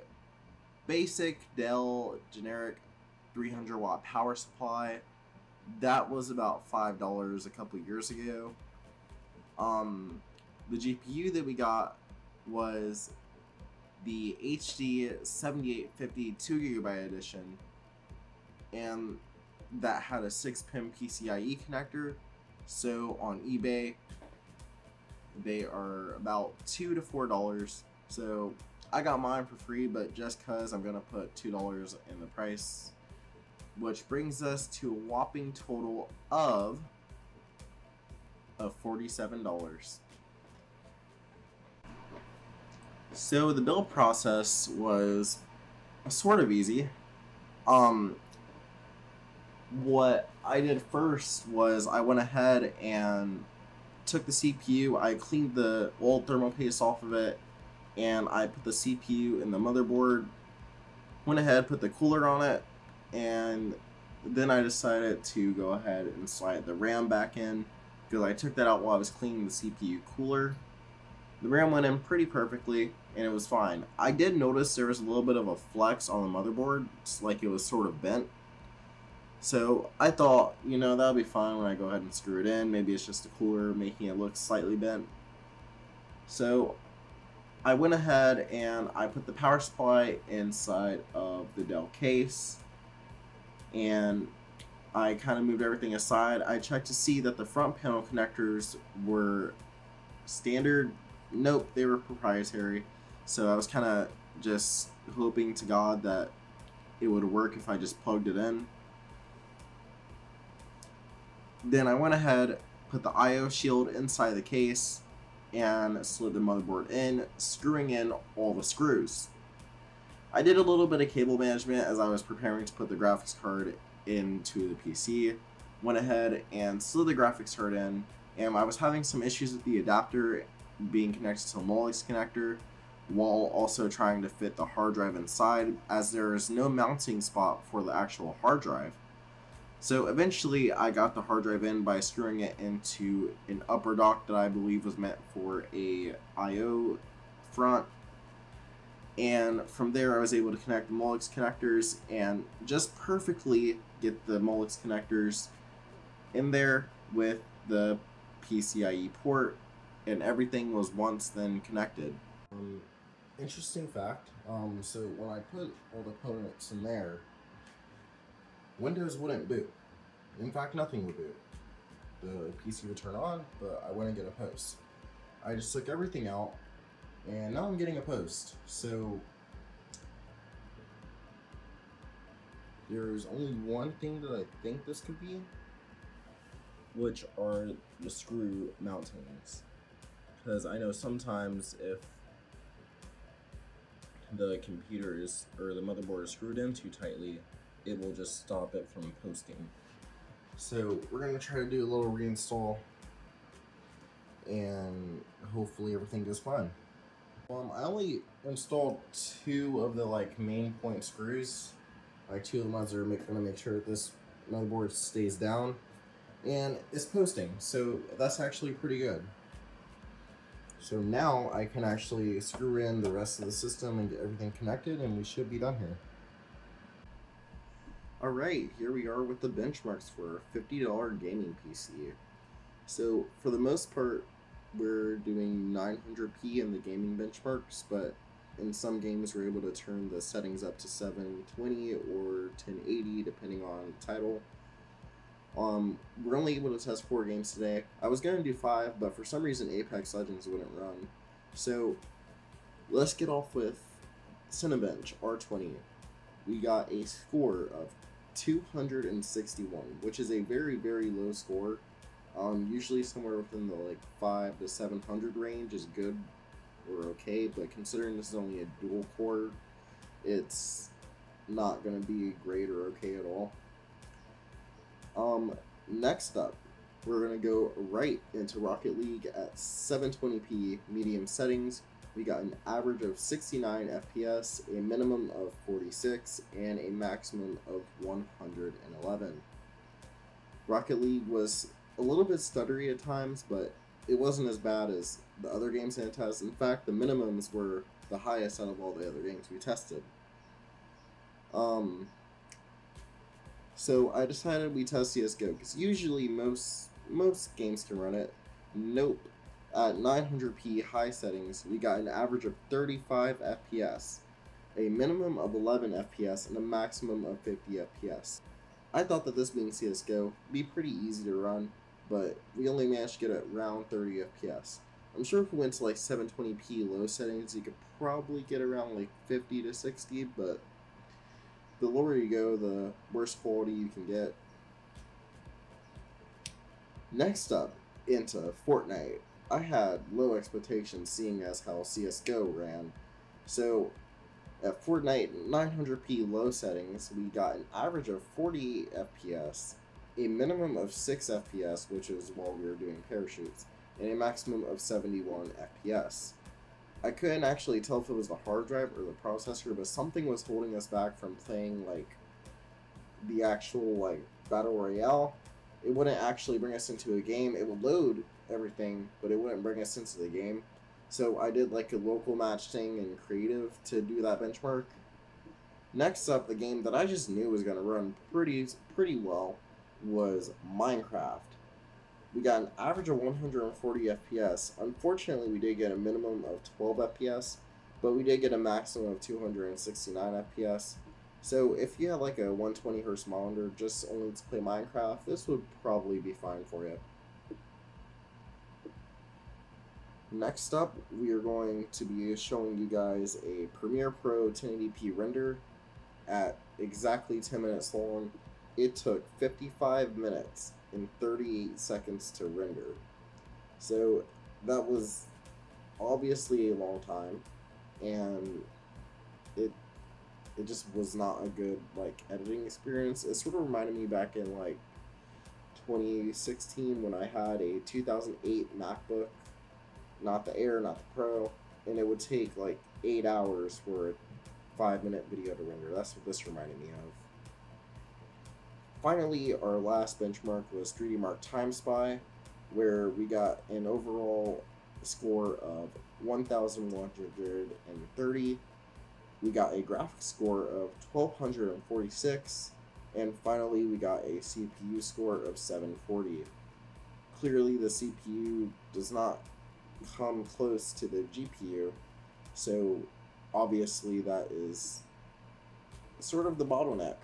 Speaker 1: basic Dell generic 300 watt power supply. That was about five dollars a couple years ago. Um, the GPU that we got was the HD 7850 2 gigabyte edition, and that had a 6 pin PCIe connector. So on eBay, they are about two to four dollars. So I got mine for free, but just cause I'm gonna put two dollars in the price, which brings us to a whopping total of of forty-seven dollars. So the build process was sort of easy. Um, what I did first was I went ahead and took the CPU, I cleaned the old thermal paste off of it, and I put the CPU in the motherboard. Went ahead, put the cooler on it, and then I decided to go ahead and slide the RAM back in because I took that out while I was cleaning the CPU cooler. The RAM went in pretty perfectly and it was fine. I did notice there was a little bit of a flex on the motherboard, like it was sort of bent. So I thought, you know, that'll be fine when I go ahead and screw it in. Maybe it's just the cooler making it look slightly bent. So I went ahead and I put the power supply inside of the Dell case and I kind of moved everything aside. I checked to see that the front panel connectors were standard. Nope, they were proprietary. So I was kind of just hoping to God that it would work if I just plugged it in. Then I went ahead, put the I.O. shield inside the case, and slid the motherboard in, screwing in all the screws. I did a little bit of cable management as I was preparing to put the graphics card into the PC. Went ahead and slid the graphics card in, and I was having some issues with the adapter being connected to the Molex connector while also trying to fit the hard drive inside as there is no mounting spot for the actual hard drive. So eventually I got the hard drive in by screwing it into an upper dock that I believe was meant for a I.O. front. And from there I was able to connect the Molex connectors and just perfectly get the Molex connectors in there with the PCIe port and everything was once then connected.
Speaker 2: Um, interesting fact. Um, so when I put all the components in there, Windows wouldn't boot. In fact, nothing would boot. The PC would turn on, but I wouldn't get a post. I just took everything out, and now I'm getting a post. So there's only one thing that I think this could be, which are the screw mountings. Because I know sometimes if the computer is or the motherboard is screwed in too tightly, it will just stop it from posting. So we're gonna try to do a little reinstall and hopefully everything goes fine. Um, I only installed two of the like main point screws. Like two of the ones that are make, gonna make sure that this motherboard stays down and it's posting. So that's actually pretty good. So now I can actually screw in the rest of the system and get everything connected and we should be done here.
Speaker 1: Alright, here we are with the benchmarks for a $50 gaming PC. So for the most part, we're doing 900p in the gaming benchmarks, but in some games we're able to turn the settings up to 720 or 1080 depending on title. Um, we're only able to test four games today. I was going to do five, but for some reason Apex Legends wouldn't run. So let's get off with Cinebench R20. We got a score of 261, which is a very, very low score. Um, usually somewhere within the like five to seven hundred range is good or okay, but considering this is only a dual core, it's not gonna be great or okay at all. Um, next up, we're gonna go right into Rocket League at 720p medium settings. We got an average of 69 FPS, a minimum of 46, and a maximum of 111. Rocket League was a little bit stuttery at times, but it wasn't as bad as the other games in the test. In fact, the minimums were the highest out of all the other games we tested. Um, so I decided we test CS:GO because usually most most games can run it. Nope. At 900p high settings, we got an average of 35 FPS, a minimum of 11 FPS, and a maximum of 50 FPS. I thought that this being CSGO would be pretty easy to run, but we only managed to get around 30 FPS. I'm sure if we went to like 720p low settings, you could probably get around like 50 to 60, but the lower you go, the worse quality you can get. Next up, into Fortnite. I had low expectations seeing as how CSGO ran. So at Fortnite 900p low settings, we got an average of 40 FPS, a minimum of 6 FPS, which is while we were doing parachutes, and a maximum of 71 FPS. I couldn't actually tell if it was the hard drive or the processor, but something was holding us back from playing like the actual like battle royale. It wouldn't actually bring us into a game. It would load everything, but it wouldn't bring us into the game. So I did like a local match thing in creative to do that benchmark. Next up, the game that I just knew was gonna run pretty pretty well was Minecraft. We got an average of 140 FPS. Unfortunately, we did get a minimum of 12 FPS, but we did get a maximum of 269 FPS. So if you had like a 120 hertz monitor just only to play Minecraft, this would probably be fine for you. Next up, we are going to be showing you guys a Premiere Pro 1080p render at exactly 10 minutes long. It took 55 minutes and 38 seconds to render. So that was obviously a long time and it it just was not a good like editing experience. It sort of reminded me back in like 2016 when I had a 2008 MacBook, not the Air, not the Pro, and it would take like eight hours for a five minute video to render. That's what this reminded me of. Finally, our last benchmark was 3D Mark Time Spy, where we got an overall score of 1,130. We got a graphics score of 1,246. And finally, we got a CPU score of 740. Clearly, the CPU does not come close to the GPU, so obviously that is sort of the bottleneck.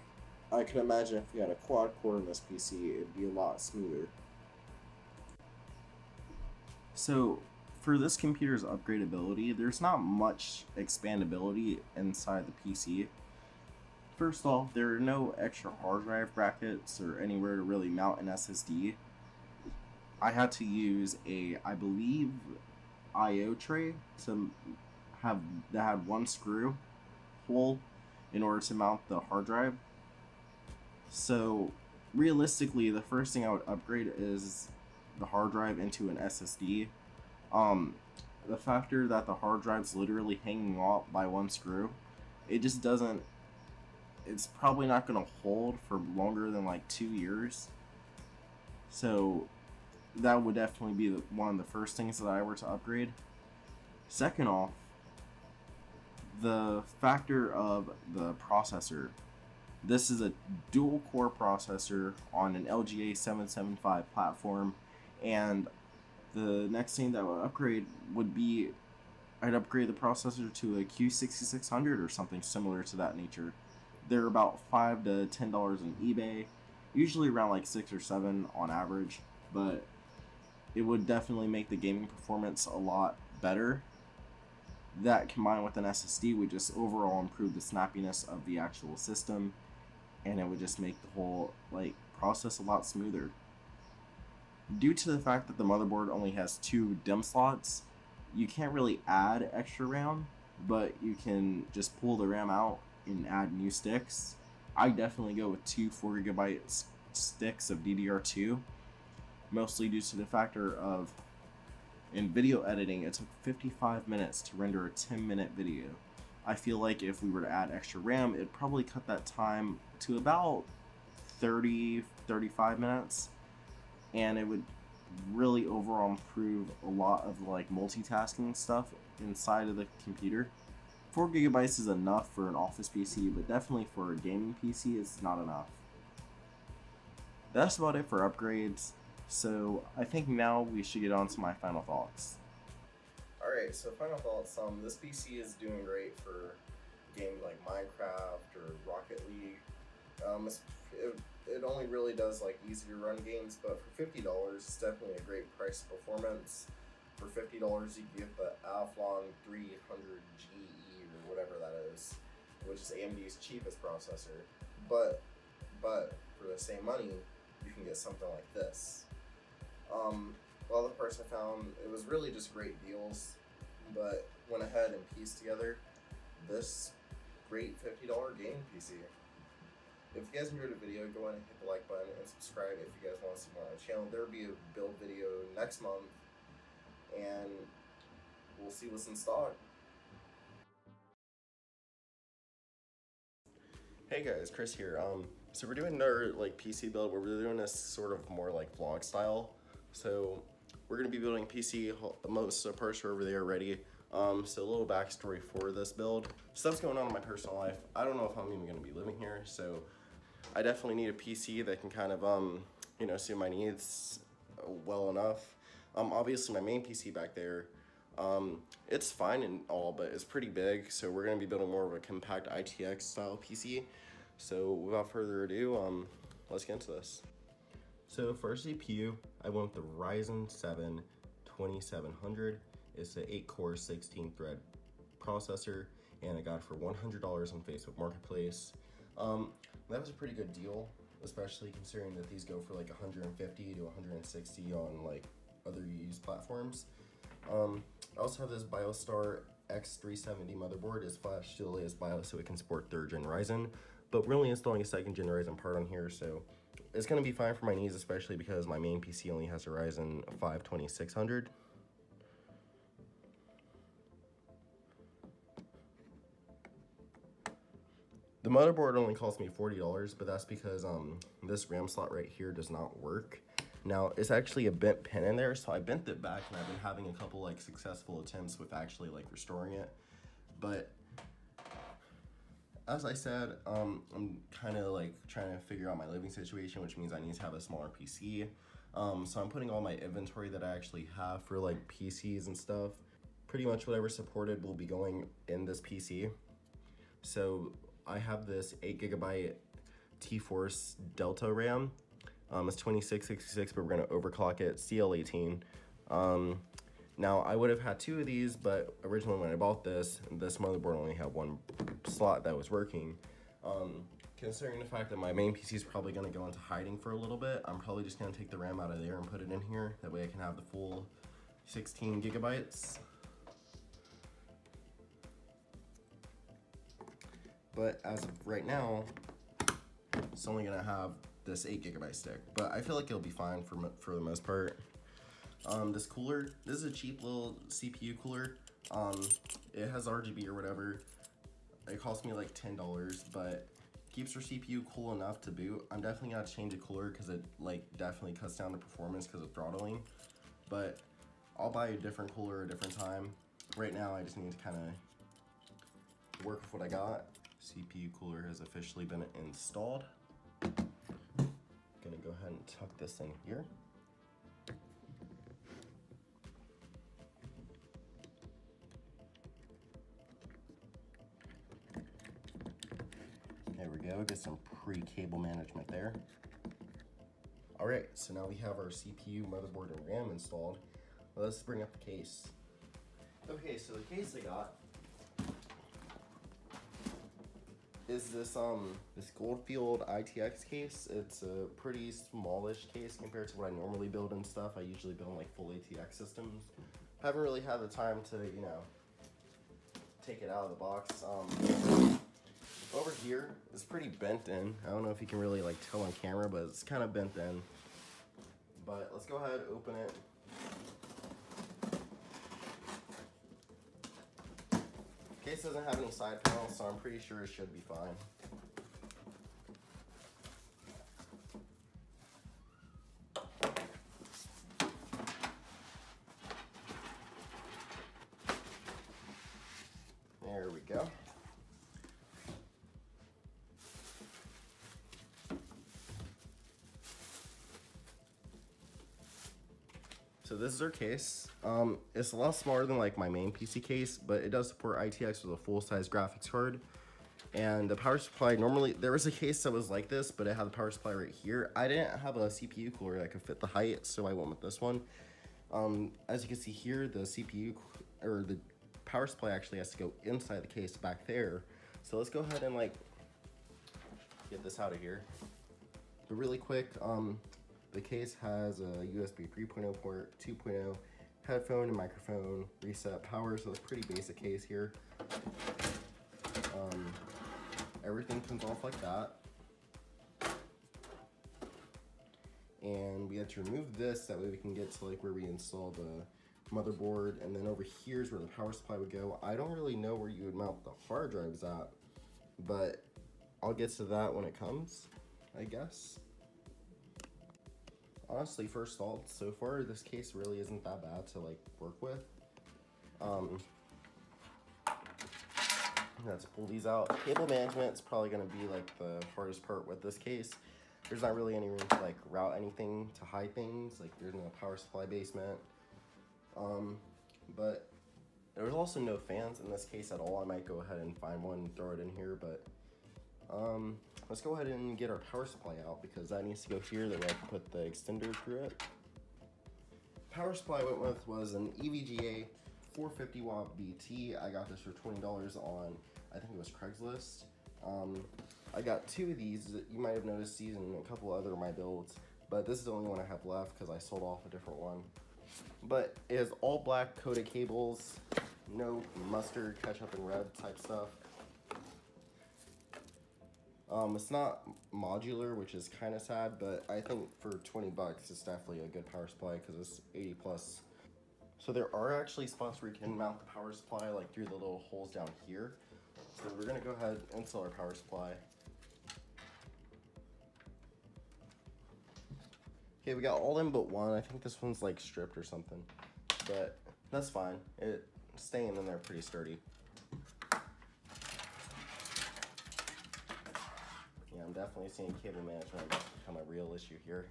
Speaker 1: I can imagine if we had a quad core in this PC, it'd be a lot smoother.
Speaker 2: So, for this computer's upgradability, there's not much expandability inside the PC. First off, there are no extra hard drive brackets or anywhere to really mount an SSD. I had to use a, I believe, I/O tray to have that had one screw hole in order to mount the hard drive. So, realistically, the first thing I would upgrade is the hard drive into an SSD. Um, the factor that the hard drive's literally hanging off by one screw, it just doesn't. It's probably not going to hold for longer than like two years. So, that would definitely be the, one of the first things that I were to upgrade. Second off, the factor of the processor. This is a dual core processor on an LGA 775 platform, and the next thing that would upgrade would be I'd upgrade the processor to a Q6600 or something similar to that nature. They're about five to ten dollars on eBay, usually around like six or seven on average, but it would definitely make the gaming performance a lot better. That combined with an SSD would just overall improve the snappiness of the actual system, and it would just make the whole like process a lot smoother.
Speaker 1: due to the fact that the motherboard only has two DIMM slots, you can't really add extra RAM, but you can just pull the RAM out and add new sticks. I definitely go with two 4 gigabyte sticks of DDR2, mostly due to the factor of in video editing, it took 55 minutes to render a 10 minute video. I feel like if we were to add extra RAM, it'd probably cut that time to about 30, 35 minutes, and it would really overall improve a lot of like multitasking stuff inside of the computer. 4 gigabytes is enough for an office PC, but definitely for a gaming PC, it's not enough. That's about it for upgrades. So I think now we should get on to my final thoughts. Alright, so final thoughts. Um, this PC is doing great for games like Minecraft or Rocket League. Um, it, it only really does like easy to run games, but for fifty dollars, it's definitely a great price performance. For fifty dollars, you get the Athlon 300 GE or whatever that is, which is AMD's cheapest processor. But but for the same money, you can get something like this. Um, well, the I found, it was really just great deals, but went ahead and pieced together this great $50 game PC. If you guys enjoyed the video, go ahead and hit the like button and subscribe if you guys want to see more on the channel. There will be a build video next month, and we'll see what's in stock. Hey guys, Chris here. Um, so we're doing another like PC build where we're doing this sort of more like vlog style. So we're gonna be building PC, most of parts are over there already. Um, so a little backstory for this build. Stuff's going on in my personal life. I don't know if I'm even gonna be living here, so I definitely need a PC that can kind of, um, you know, suit my needs well enough. Um, obviously my main PC back there, um, it's fine and all, but it's pretty big, so we're gonna be building more of a compact ITX style PC. So without further ado, um, let's get into this. So for CPU, I went with the Ryzen 7 2700. It's an 8 core 16 thread processor and I got it for $100 on Facebook Marketplace. Um, that was a pretty good deal, especially considering that these go for like 150 to 160 on like other used platforms. Um, I also have this BioStar X370 motherboard. It's flashed to the latest BIOS so it can support third gen Ryzen, but we're only installing a second gen Ryzen part on here, so it's going to be fine for my needs, especially because my main PC only has a Ryzen 5 2600. The motherboard only cost me $40, but that's because um, this RAM slot right here does not work. Now, it's actually a bent pin in there, so I bent it back and I've been having a couple like successful attempts with actually like restoring it. But as I said, um, I'm kind of like trying to figure out my living situation, which means I need to have a smaller PC. Um, so I'm putting all my inventory that I actually have for like PCs and stuff. Pretty much whatever supported will be going in this PC. So I have this 8 gigabyte T-Force Delta RAM. Um, it's 2666, but we're gonna overclock it, CL18. Um, now, I would have had two of these, but originally when I bought this, this motherboard only had one slot that was working. Um, considering the fact that my main PC is probably going to go into hiding for a little bit, I'm probably just going to take the RAM out of there and put it in here. That way I can have the full 16 gigabytes. But as of right now, it's only to have this 8 gigabyte stick. But I feel like it'll be fine for, for the most part. Um, this cooler, this is a cheap little CPU cooler. Um, it has RGB or whatever. It cost me like $10, but keeps your CPU cool enough to boot. I'm definitely gonna change the cooler because it like definitely cuts down the performance because of throttling. But I'll buy a different cooler a different time. Right now I just need to kind of work with what I got. CPU cooler has officially been installed. Gonna go ahead and tuck this in here. There we go, get some pre-cable management there. All right, so now we have our CPU, motherboard, and RAM installed. Let's bring up the case. Okay, so the case I got is this um this Goldfield ITX case. It's a pretty smallish case compared to what I normally build and stuff. I usually build like full ATX systems. Haven't really had the time to you know take it out of the box. Um, over here is pretty bent in. I don't know if you can really like tell on camera, but it's kind of bent in. But let's go ahead and open it. Case doesn't have any side panels, so I'm pretty sure it should be fine. There we go. So this is our case. Um, it's a lot smaller than like my main PC case, but it does support ITX with a full-size graphics card. And the power supply, normally, there was a case that was like this, but it had the power supply right here. I didn't have a CPU cooler that could fit the height, so I went with this one. Um, as you can see here, the CPU, or the power supply actually has to go inside the case back there. So let's go ahead and like, get this out of here. But really quick, um, the case has a USB 3.0 port, 2.0, headphone and microphone, reset power, so it's pretty basic case here. Um, everything comes off like that. And we have to remove this, that way we can get to like where we install the motherboard, and then over here is where the power supply would go. I don't really know where you would mount the hard drives at, but I'll get to that when it comes, I guess honestly for salt so far this case really isn't that bad to like work with. Um let's pull these out. Cable management is probably to be like the hardest part with this case. There's not really any room to like route anything to hide things like there's no power supply basement. Um but there's also no fans in this case at all. I might go ahead and find one and throw it in here but um let's go ahead and get our power supply out because that needs to go here that way I can put the extender through it. Power supply I went with was an EVGA 450 watt BT. I got this for $20 on, I think it was Craigslist. Um, I got two of these. You might have noticed these in a couple other of my builds, but this is the only one I have left because I sold off a different one. But it has all black coated cables, no mustard, ketchup, and red type stuff. Um, it's not modular, which is kind of sad, but I think for 20 bucks, it's definitely a good power supply because it's 80 plus. So there are actually spots where you can mount the power supply like through the little holes down here. So we're gonna go ahead and install our power supply. Okay, we got all in but one. I think this one's like stripped or something, but that's fine. It's staying in there pretty sturdy. I'm definitely seeing cable management become a real issue here.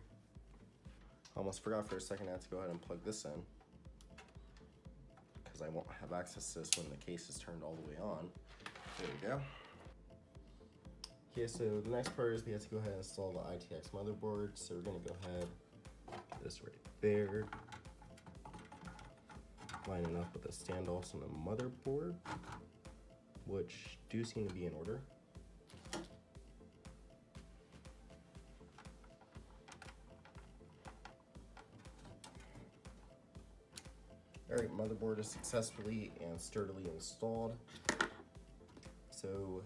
Speaker 1: Almost forgot for a second I have to go ahead and plug this in. Because I won't have access to this when the case is turned all the way on. There we go. Okay, so the next part is we have to go ahead and install the ITX motherboard. So we're gonna go ahead, this right there. Lining up with the standoffs on the motherboard, which do seem to be in order. Alright, motherboard is successfully and sturdily installed. So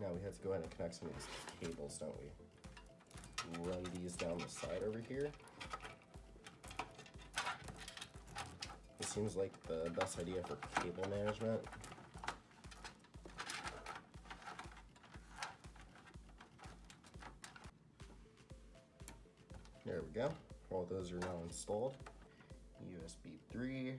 Speaker 1: now we have to go ahead and connect some of these cables, don't we? Run these down the side over here. This seems like the best idea for cable management. There we go. All those are now installed. USB 3,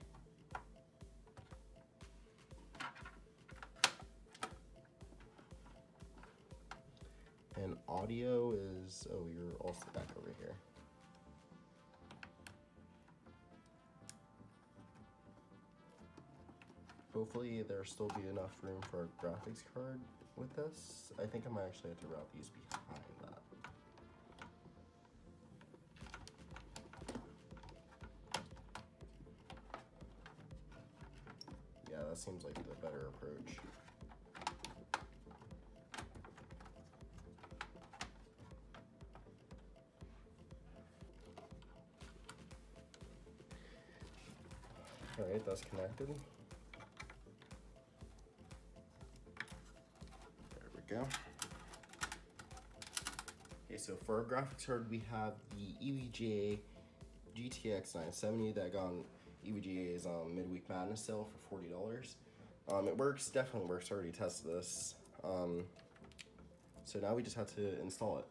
Speaker 1: audio is, oh, you're also back over here. Hopefully there'll still be enough room for a graphics card with this. I think I might actually have to route these behind that. Yeah, that seems like the better approach. That's connected. There we go. Okay, so for our graphics card, we have the EVGA GTX 970 that got on EVGA's um, midweek madness sale for $40. Um, it works, definitely works, I already tested this. Um, so now we just have to install it.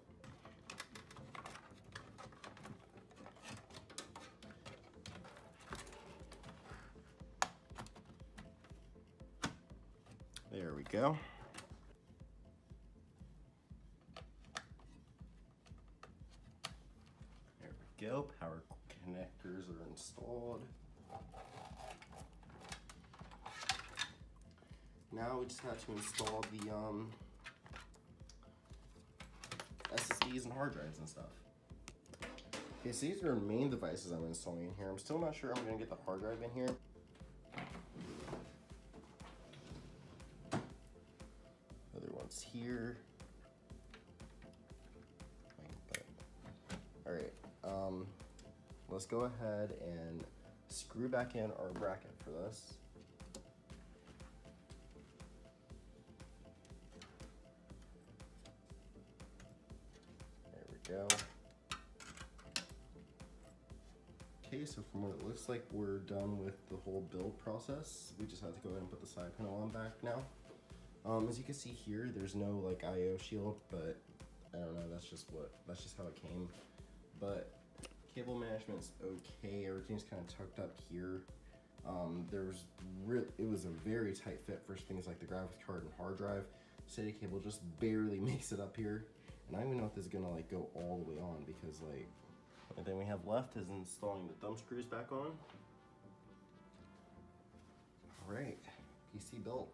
Speaker 1: Go. There we go. Power connectors are installed. Now we just have to install the um, SSDs and hard drives and stuff. Okay, so these are main devices I'm installing in here. I'm still not sure I'm gonna get the hard drive in here. Let's go ahead and screw back in our bracket for this. There we go. Okay, so from what it looks like, we're done with the whole build process. We just have to go ahead and put the side panel on back now. Um, as you can see here, there's no like IO shield, but I don't know, that's just what, that's just how it came. But cable management's okay, everything's kind of tucked up here. Um, there's real, it was a very tight fit for things like the graphics card and hard drive. SATA cable just barely <laughs> makes it up here. And I don't even know if this is gonna like go all the way on because like, and then we have left is installing the thumb screws back on. All right, PC built.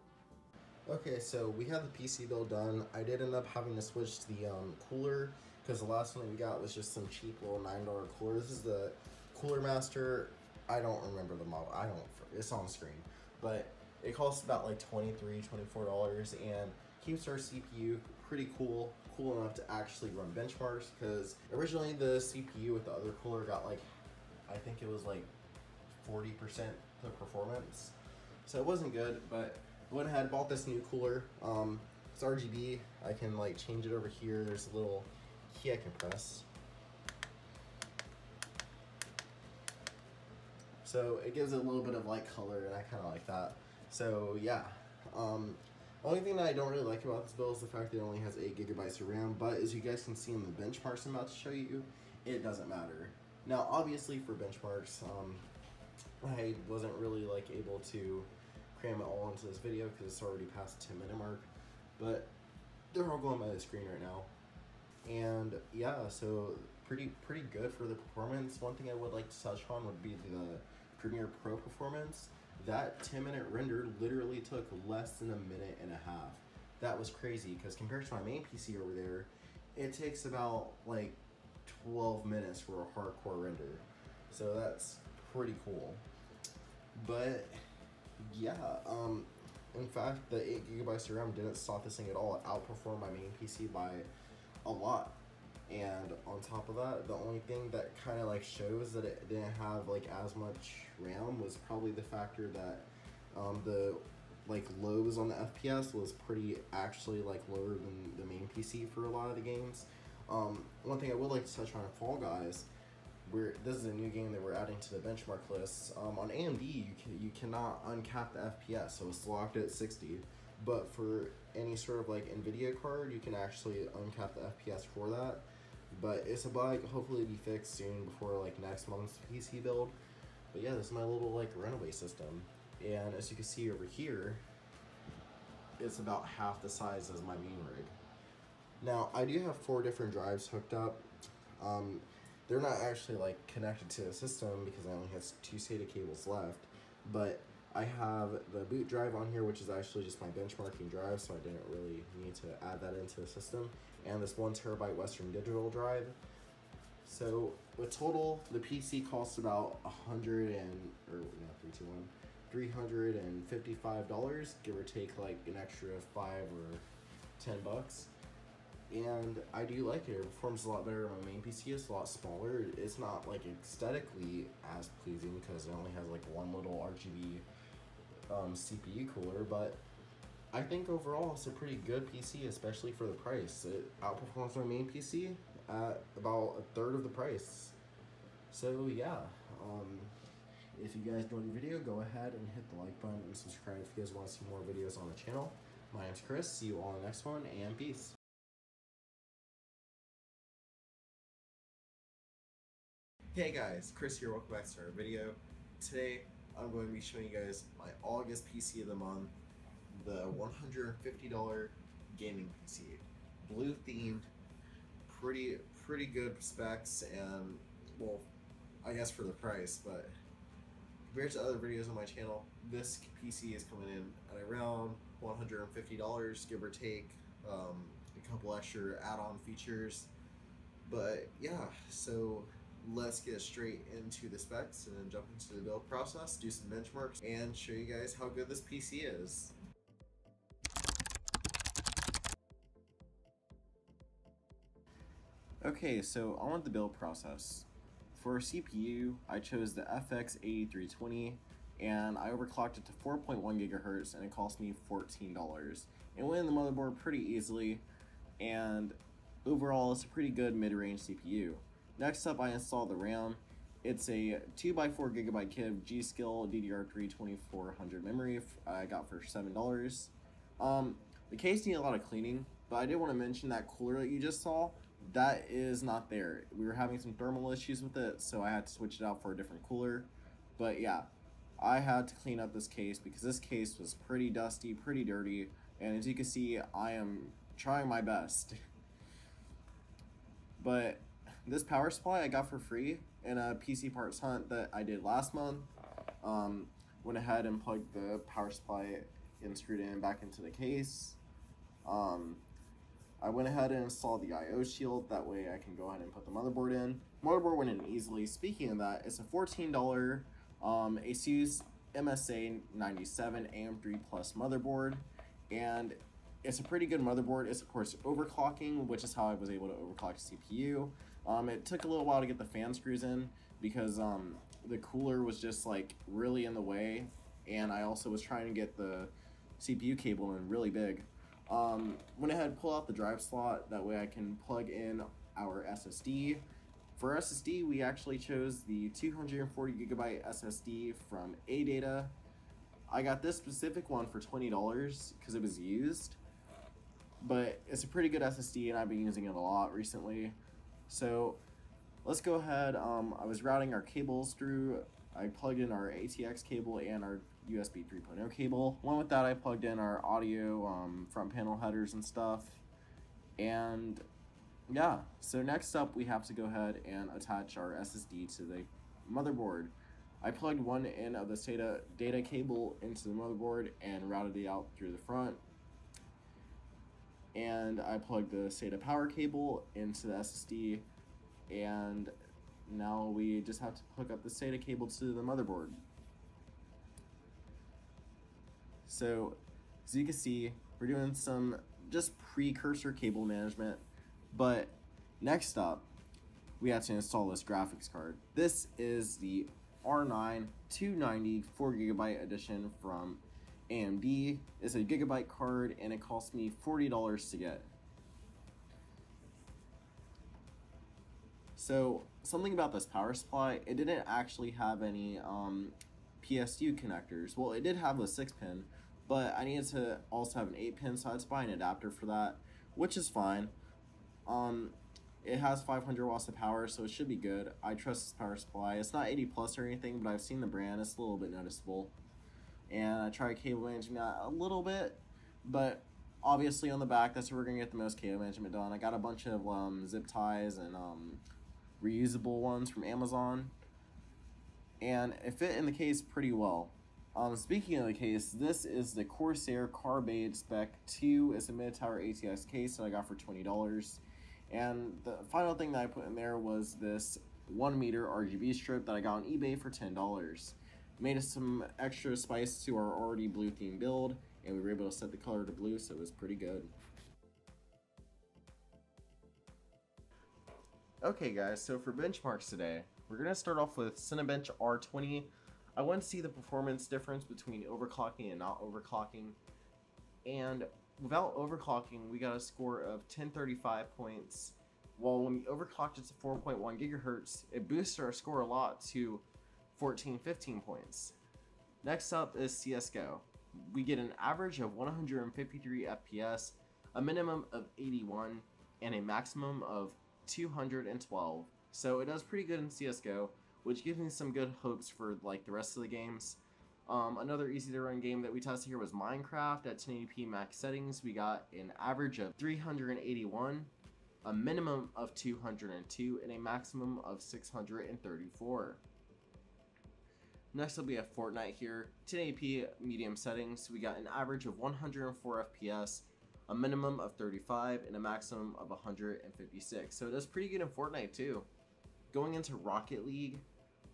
Speaker 1: Okay, so we have the PC build done. I did end up having to switch to the um, cooler because the last one we got was just some cheap little $9 cooler. This is the Cooler Master. I don't remember the model. I don't, it's on screen. But it costs about like $23, $24 and keeps our CPU pretty cool, cool enough to actually run benchmarks because originally the CPU with the other cooler got like, I think it was like 40% the performance. So it wasn't good, but went ahead bought this new cooler. Um, it's RGB. I can like change it over here. There's a little key I can press. So it gives it a little bit of light color, and I kind of like that. So yeah. Um, only thing that I don't really like about this build is the fact that it only has 8 gigabytes of RAM, but as you guys can see in the benchmarks I'm about to show you, it doesn't matter. Now, obviously for benchmarks, um, I wasn't really like able to cram it all into this video because it's already past the 10 minute mark, but they're all going by the screen right now. And yeah, so pretty pretty good for the performance. One thing I would like to touch on would be the Premiere Pro performance. That 10 minute render literally took less than a minute and a half. That was crazy because compared to my main PC over there, it takes about like 12 minutes for a hardcore render. So that's pretty cool. But yeah, um, in fact, the 8 gigabytes of RAM didn't stop this thing at all. It outperformed my main PC by a lot. And on top of that, the only thing that kind of like shows that it didn't have like as much RAM was probably the factor that um, the like lows on the FPS was pretty actually like lower than the main PC for a lot of the games. Um, one thing I would like to touch on Fall Guys, where this is a new game that we're adding to the benchmark list. Um, on AMD, you can you cannot uncap the FPS, so it's locked at 60. But for any sort of like NVIDIA card, you can actually uncap the FPS for that. But it's a bug. Hopefully, be fixed soon before like next month's PC build. But yeah, this is my little like runaway system, and as you can see over here, it's about half the size as my main rig. Now, I do have four different drives hooked up. Um, they're not actually like connected to the system because I only have two SATA cables left. But I have the boot drive on here, which is actually just my benchmarking drive, so I didn't really need to add that into the system. And this one terabyte Western Digital drive. So with total, the PC costs about a hundred and or no three two one, three hundred and fifty five dollars, give or take like an extra five or ten bucks.
Speaker 2: and I do like it. It performs a lot better on my main PC. It's a lot smaller. It's not like aesthetically as pleasing because it only has like one little RGB um, CPU cooler, but I think overall it's a pretty good PC, especially for the price. It outperforms my main PC at about a third of the price. So yeah, um, if you guys enjoyed the video, go ahead and hit the like button and subscribe if you guys want to see more videos on the channel. My name's Chris. See you all in the next one, and peace.
Speaker 1: Hey guys, Chris here, welcome back to our video. Today, I'm going to be showing you guys my August PC of the month, the $150 gaming PC. Blue themed, pretty, pretty good specs, and, well, I guess for the price, but compared to other videos on my channel, this PC is coming in at around $150, give or take, um, a couple extra add-on features. But yeah, so let's get straight into the specs and then jump into the build process, do some benchmarks, and show you guys how good this PC is. Okay, so on with the build process. For CPU, I chose the FX8320 and I overclocked it to 4.1 gigahertz and it cost me $14. It went in the motherboard pretty easily and overall it's a pretty good mid-range CPU. Next up, I installed the RAM. It's a 2x4 gigabyte kit of G.Skill DDR3 2400 memory I got for $7. Um, the case needed a lot of cleaning, but I did want to mention that cooler that you just saw, that is not there. We were having some thermal issues with it, so I had to switch it out for a different cooler. But yeah, I had to clean up this case because this case was pretty dusty, pretty dirty, and as you can see, I am trying my best. <laughs> but this power supply I got for free in a PC parts hunt that I did last month. Um, went ahead and plugged the power supply and screwed it in back into the case. Um, I went ahead and installed the I.O. shield, that way I can go ahead and put the motherboard in. Motherboard went in easily. Speaking of that, it's a $14 um, Asus MSA 97 AM3 Plus motherboard, and it's a pretty good motherboard. It's of course overclocking, which is how I was able to overclock CPU. Um, it took a little while to get the fan screws in because um, the cooler was just like really in the way, and I also was trying to get the CPU cable in really big. Um, went ahead and pull out the drive slot, that way I can plug in our SSD. For SSD, we actually chose the 240 gigabyte SSD from ADATA. I got this specific one for $20 because it was used, but it's a pretty good SSD and I've been using it a lot recently. So let's go ahead. Um, I was routing our cables through. I plugged in our ATX cable and our USB 3.0 cable. Along with that, I plugged in our audio um, front panel headers and stuff. And yeah, so next up, we have to go ahead and attach our SSD to the motherboard. I plugged one end of the SATA data cable into the motherboard and routed it out through the front. And I plugged the SATA power cable into the SSD and now we just have to hook up the SATA cable to the motherboard. So as you can see, we're doing some just precursor cable management, but next up, we have to install this graphics card. This is the R9 290 4GB edition from AMD. It's a gigabyte card and it cost me $40 to get. So something about this power supply, it didn't actually have any um, PSU connectors. Well, it did have a 6 pin, but I needed to also have an 8 pin, so I had to buy an adapter for that, which is fine. Um, it has 500 watts of power, so it should be good. I trust this power supply. It's not 80 plus or anything, but I've seen the brand. It's a little bit noticeable. And I try cable managing that a little bit, but obviously on the back, that's where we're to get the most cable management done. I got a bunch of um, zip ties and um, reusable ones from Amazon, and it fit in the case pretty well. Um, speaking of the case, this is the Corsair Carbide Spec 2. It's a mid-tower ATX case that I got for $20. And the final thing that I put in there was this 1 meter RGB strip that I got on eBay for $10. Made us some extra spice to our already blue theme build, and we were able to set the color to blue, so it was pretty good. Okay guys, so for benchmarks today, we're going to start off with Cinebench R20. I want to see the performance difference between overclocking and not overclocking. And without overclocking, we got a score of 1035 points. While when we overclocked it to 4.1 gigahertz, it boosted our score a lot to 1415 points. Next up is CSGO. We get an average of 153 FPS, a minimum of 81, and a maximum of 212. So it does pretty good in CSGO, which gives me some good hopes for like the rest of the games. Um, another easy to run game that we tested here was Minecraft at 1080p max settings. We got an average of 381, a minimum of 202, and a maximum of 634. Next will be a Fortnite here. 1080p medium settings. We got an average of 104 FPS, a minimum of 35 and a maximum of 156. So it does pretty good in Fortnite too. Going into Rocket League,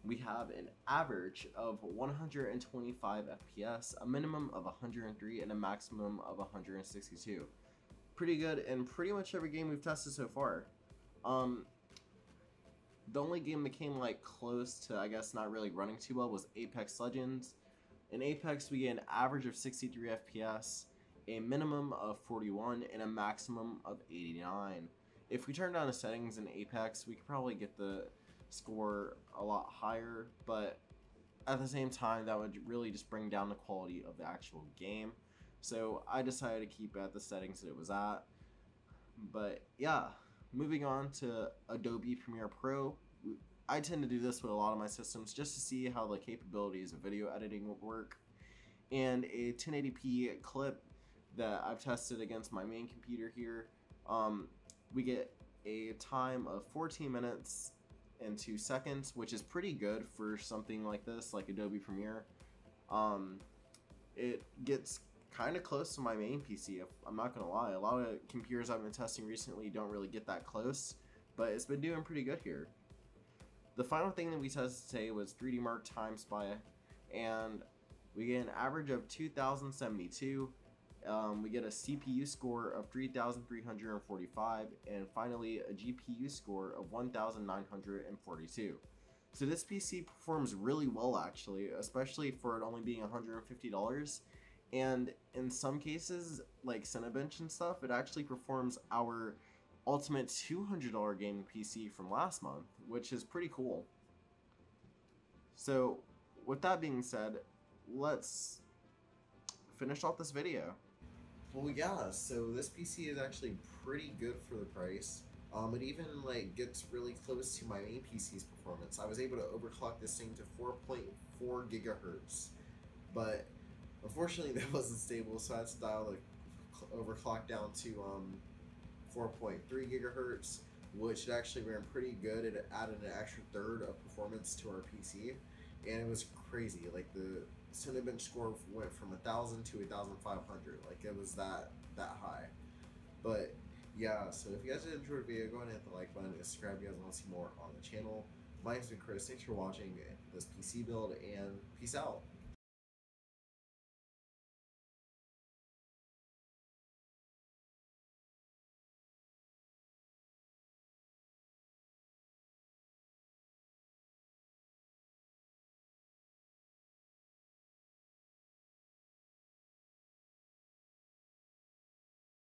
Speaker 1: we have an average of 125 FPS, a minimum of 103 and a maximum of 162. Pretty good in pretty much every game we've tested so far. Um, the only game that came like close to I guess not really running too well was Apex Legends. In Apex we get an average of 63 FPS, a minimum of 41 and a maximum of 89. If we turn down the settings in Apex, we could probably get the score a lot higher, but at the same time, that would really just bring down the quality of the actual game. So I decided to keep at the settings that it was at. But yeah, moving on to Adobe Premiere Pro. I tend to do this with a lot of my systems just to see how the capabilities of video editing work. And a 1080p clip that I've tested against my main computer here. Um, we get a time of 14 minutes and 2 seconds, which is pretty good for something like this, like Adobe Premiere. Um, it gets kind of close to my main PC, if I'm not gonna lie. A lot of computers I've been testing recently don't really get that close, but it's been doing pretty good here. The final thing that we tested today was 3D Mark Time Spy, and we get an average of 2072 um, we get a CPU score of 3,345 and finally a GPU score of 1,942. So this PC performs really well actually, especially for it only being $150. And in some cases, like Cinebench and stuff, it actually performs our ultimate $200 gaming PC from last month, which is pretty cool. So with that being said, let's finish off this video.
Speaker 2: Well, yeah. So this PC is actually pretty good for the price. Um, it even like gets really close to my main PC's performance. I was able to overclock this thing to 4.4 gigahertz, but unfortunately <laughs> that wasn't stable, so I had to dial the overclock down to um, 4.3 gigahertz, which actually ran pretty good. It added an extra third of performance to our PC, and it was crazy. Like the Cinebench score went from a thousand to a thousand five hundred. Like it was that that high. But yeah, so if you guys enjoyed the video, go ahead and hit the like button and subscribe if you guys want to see more on the channel. My name's been Chris. Thanks for watching this PC build and peace out.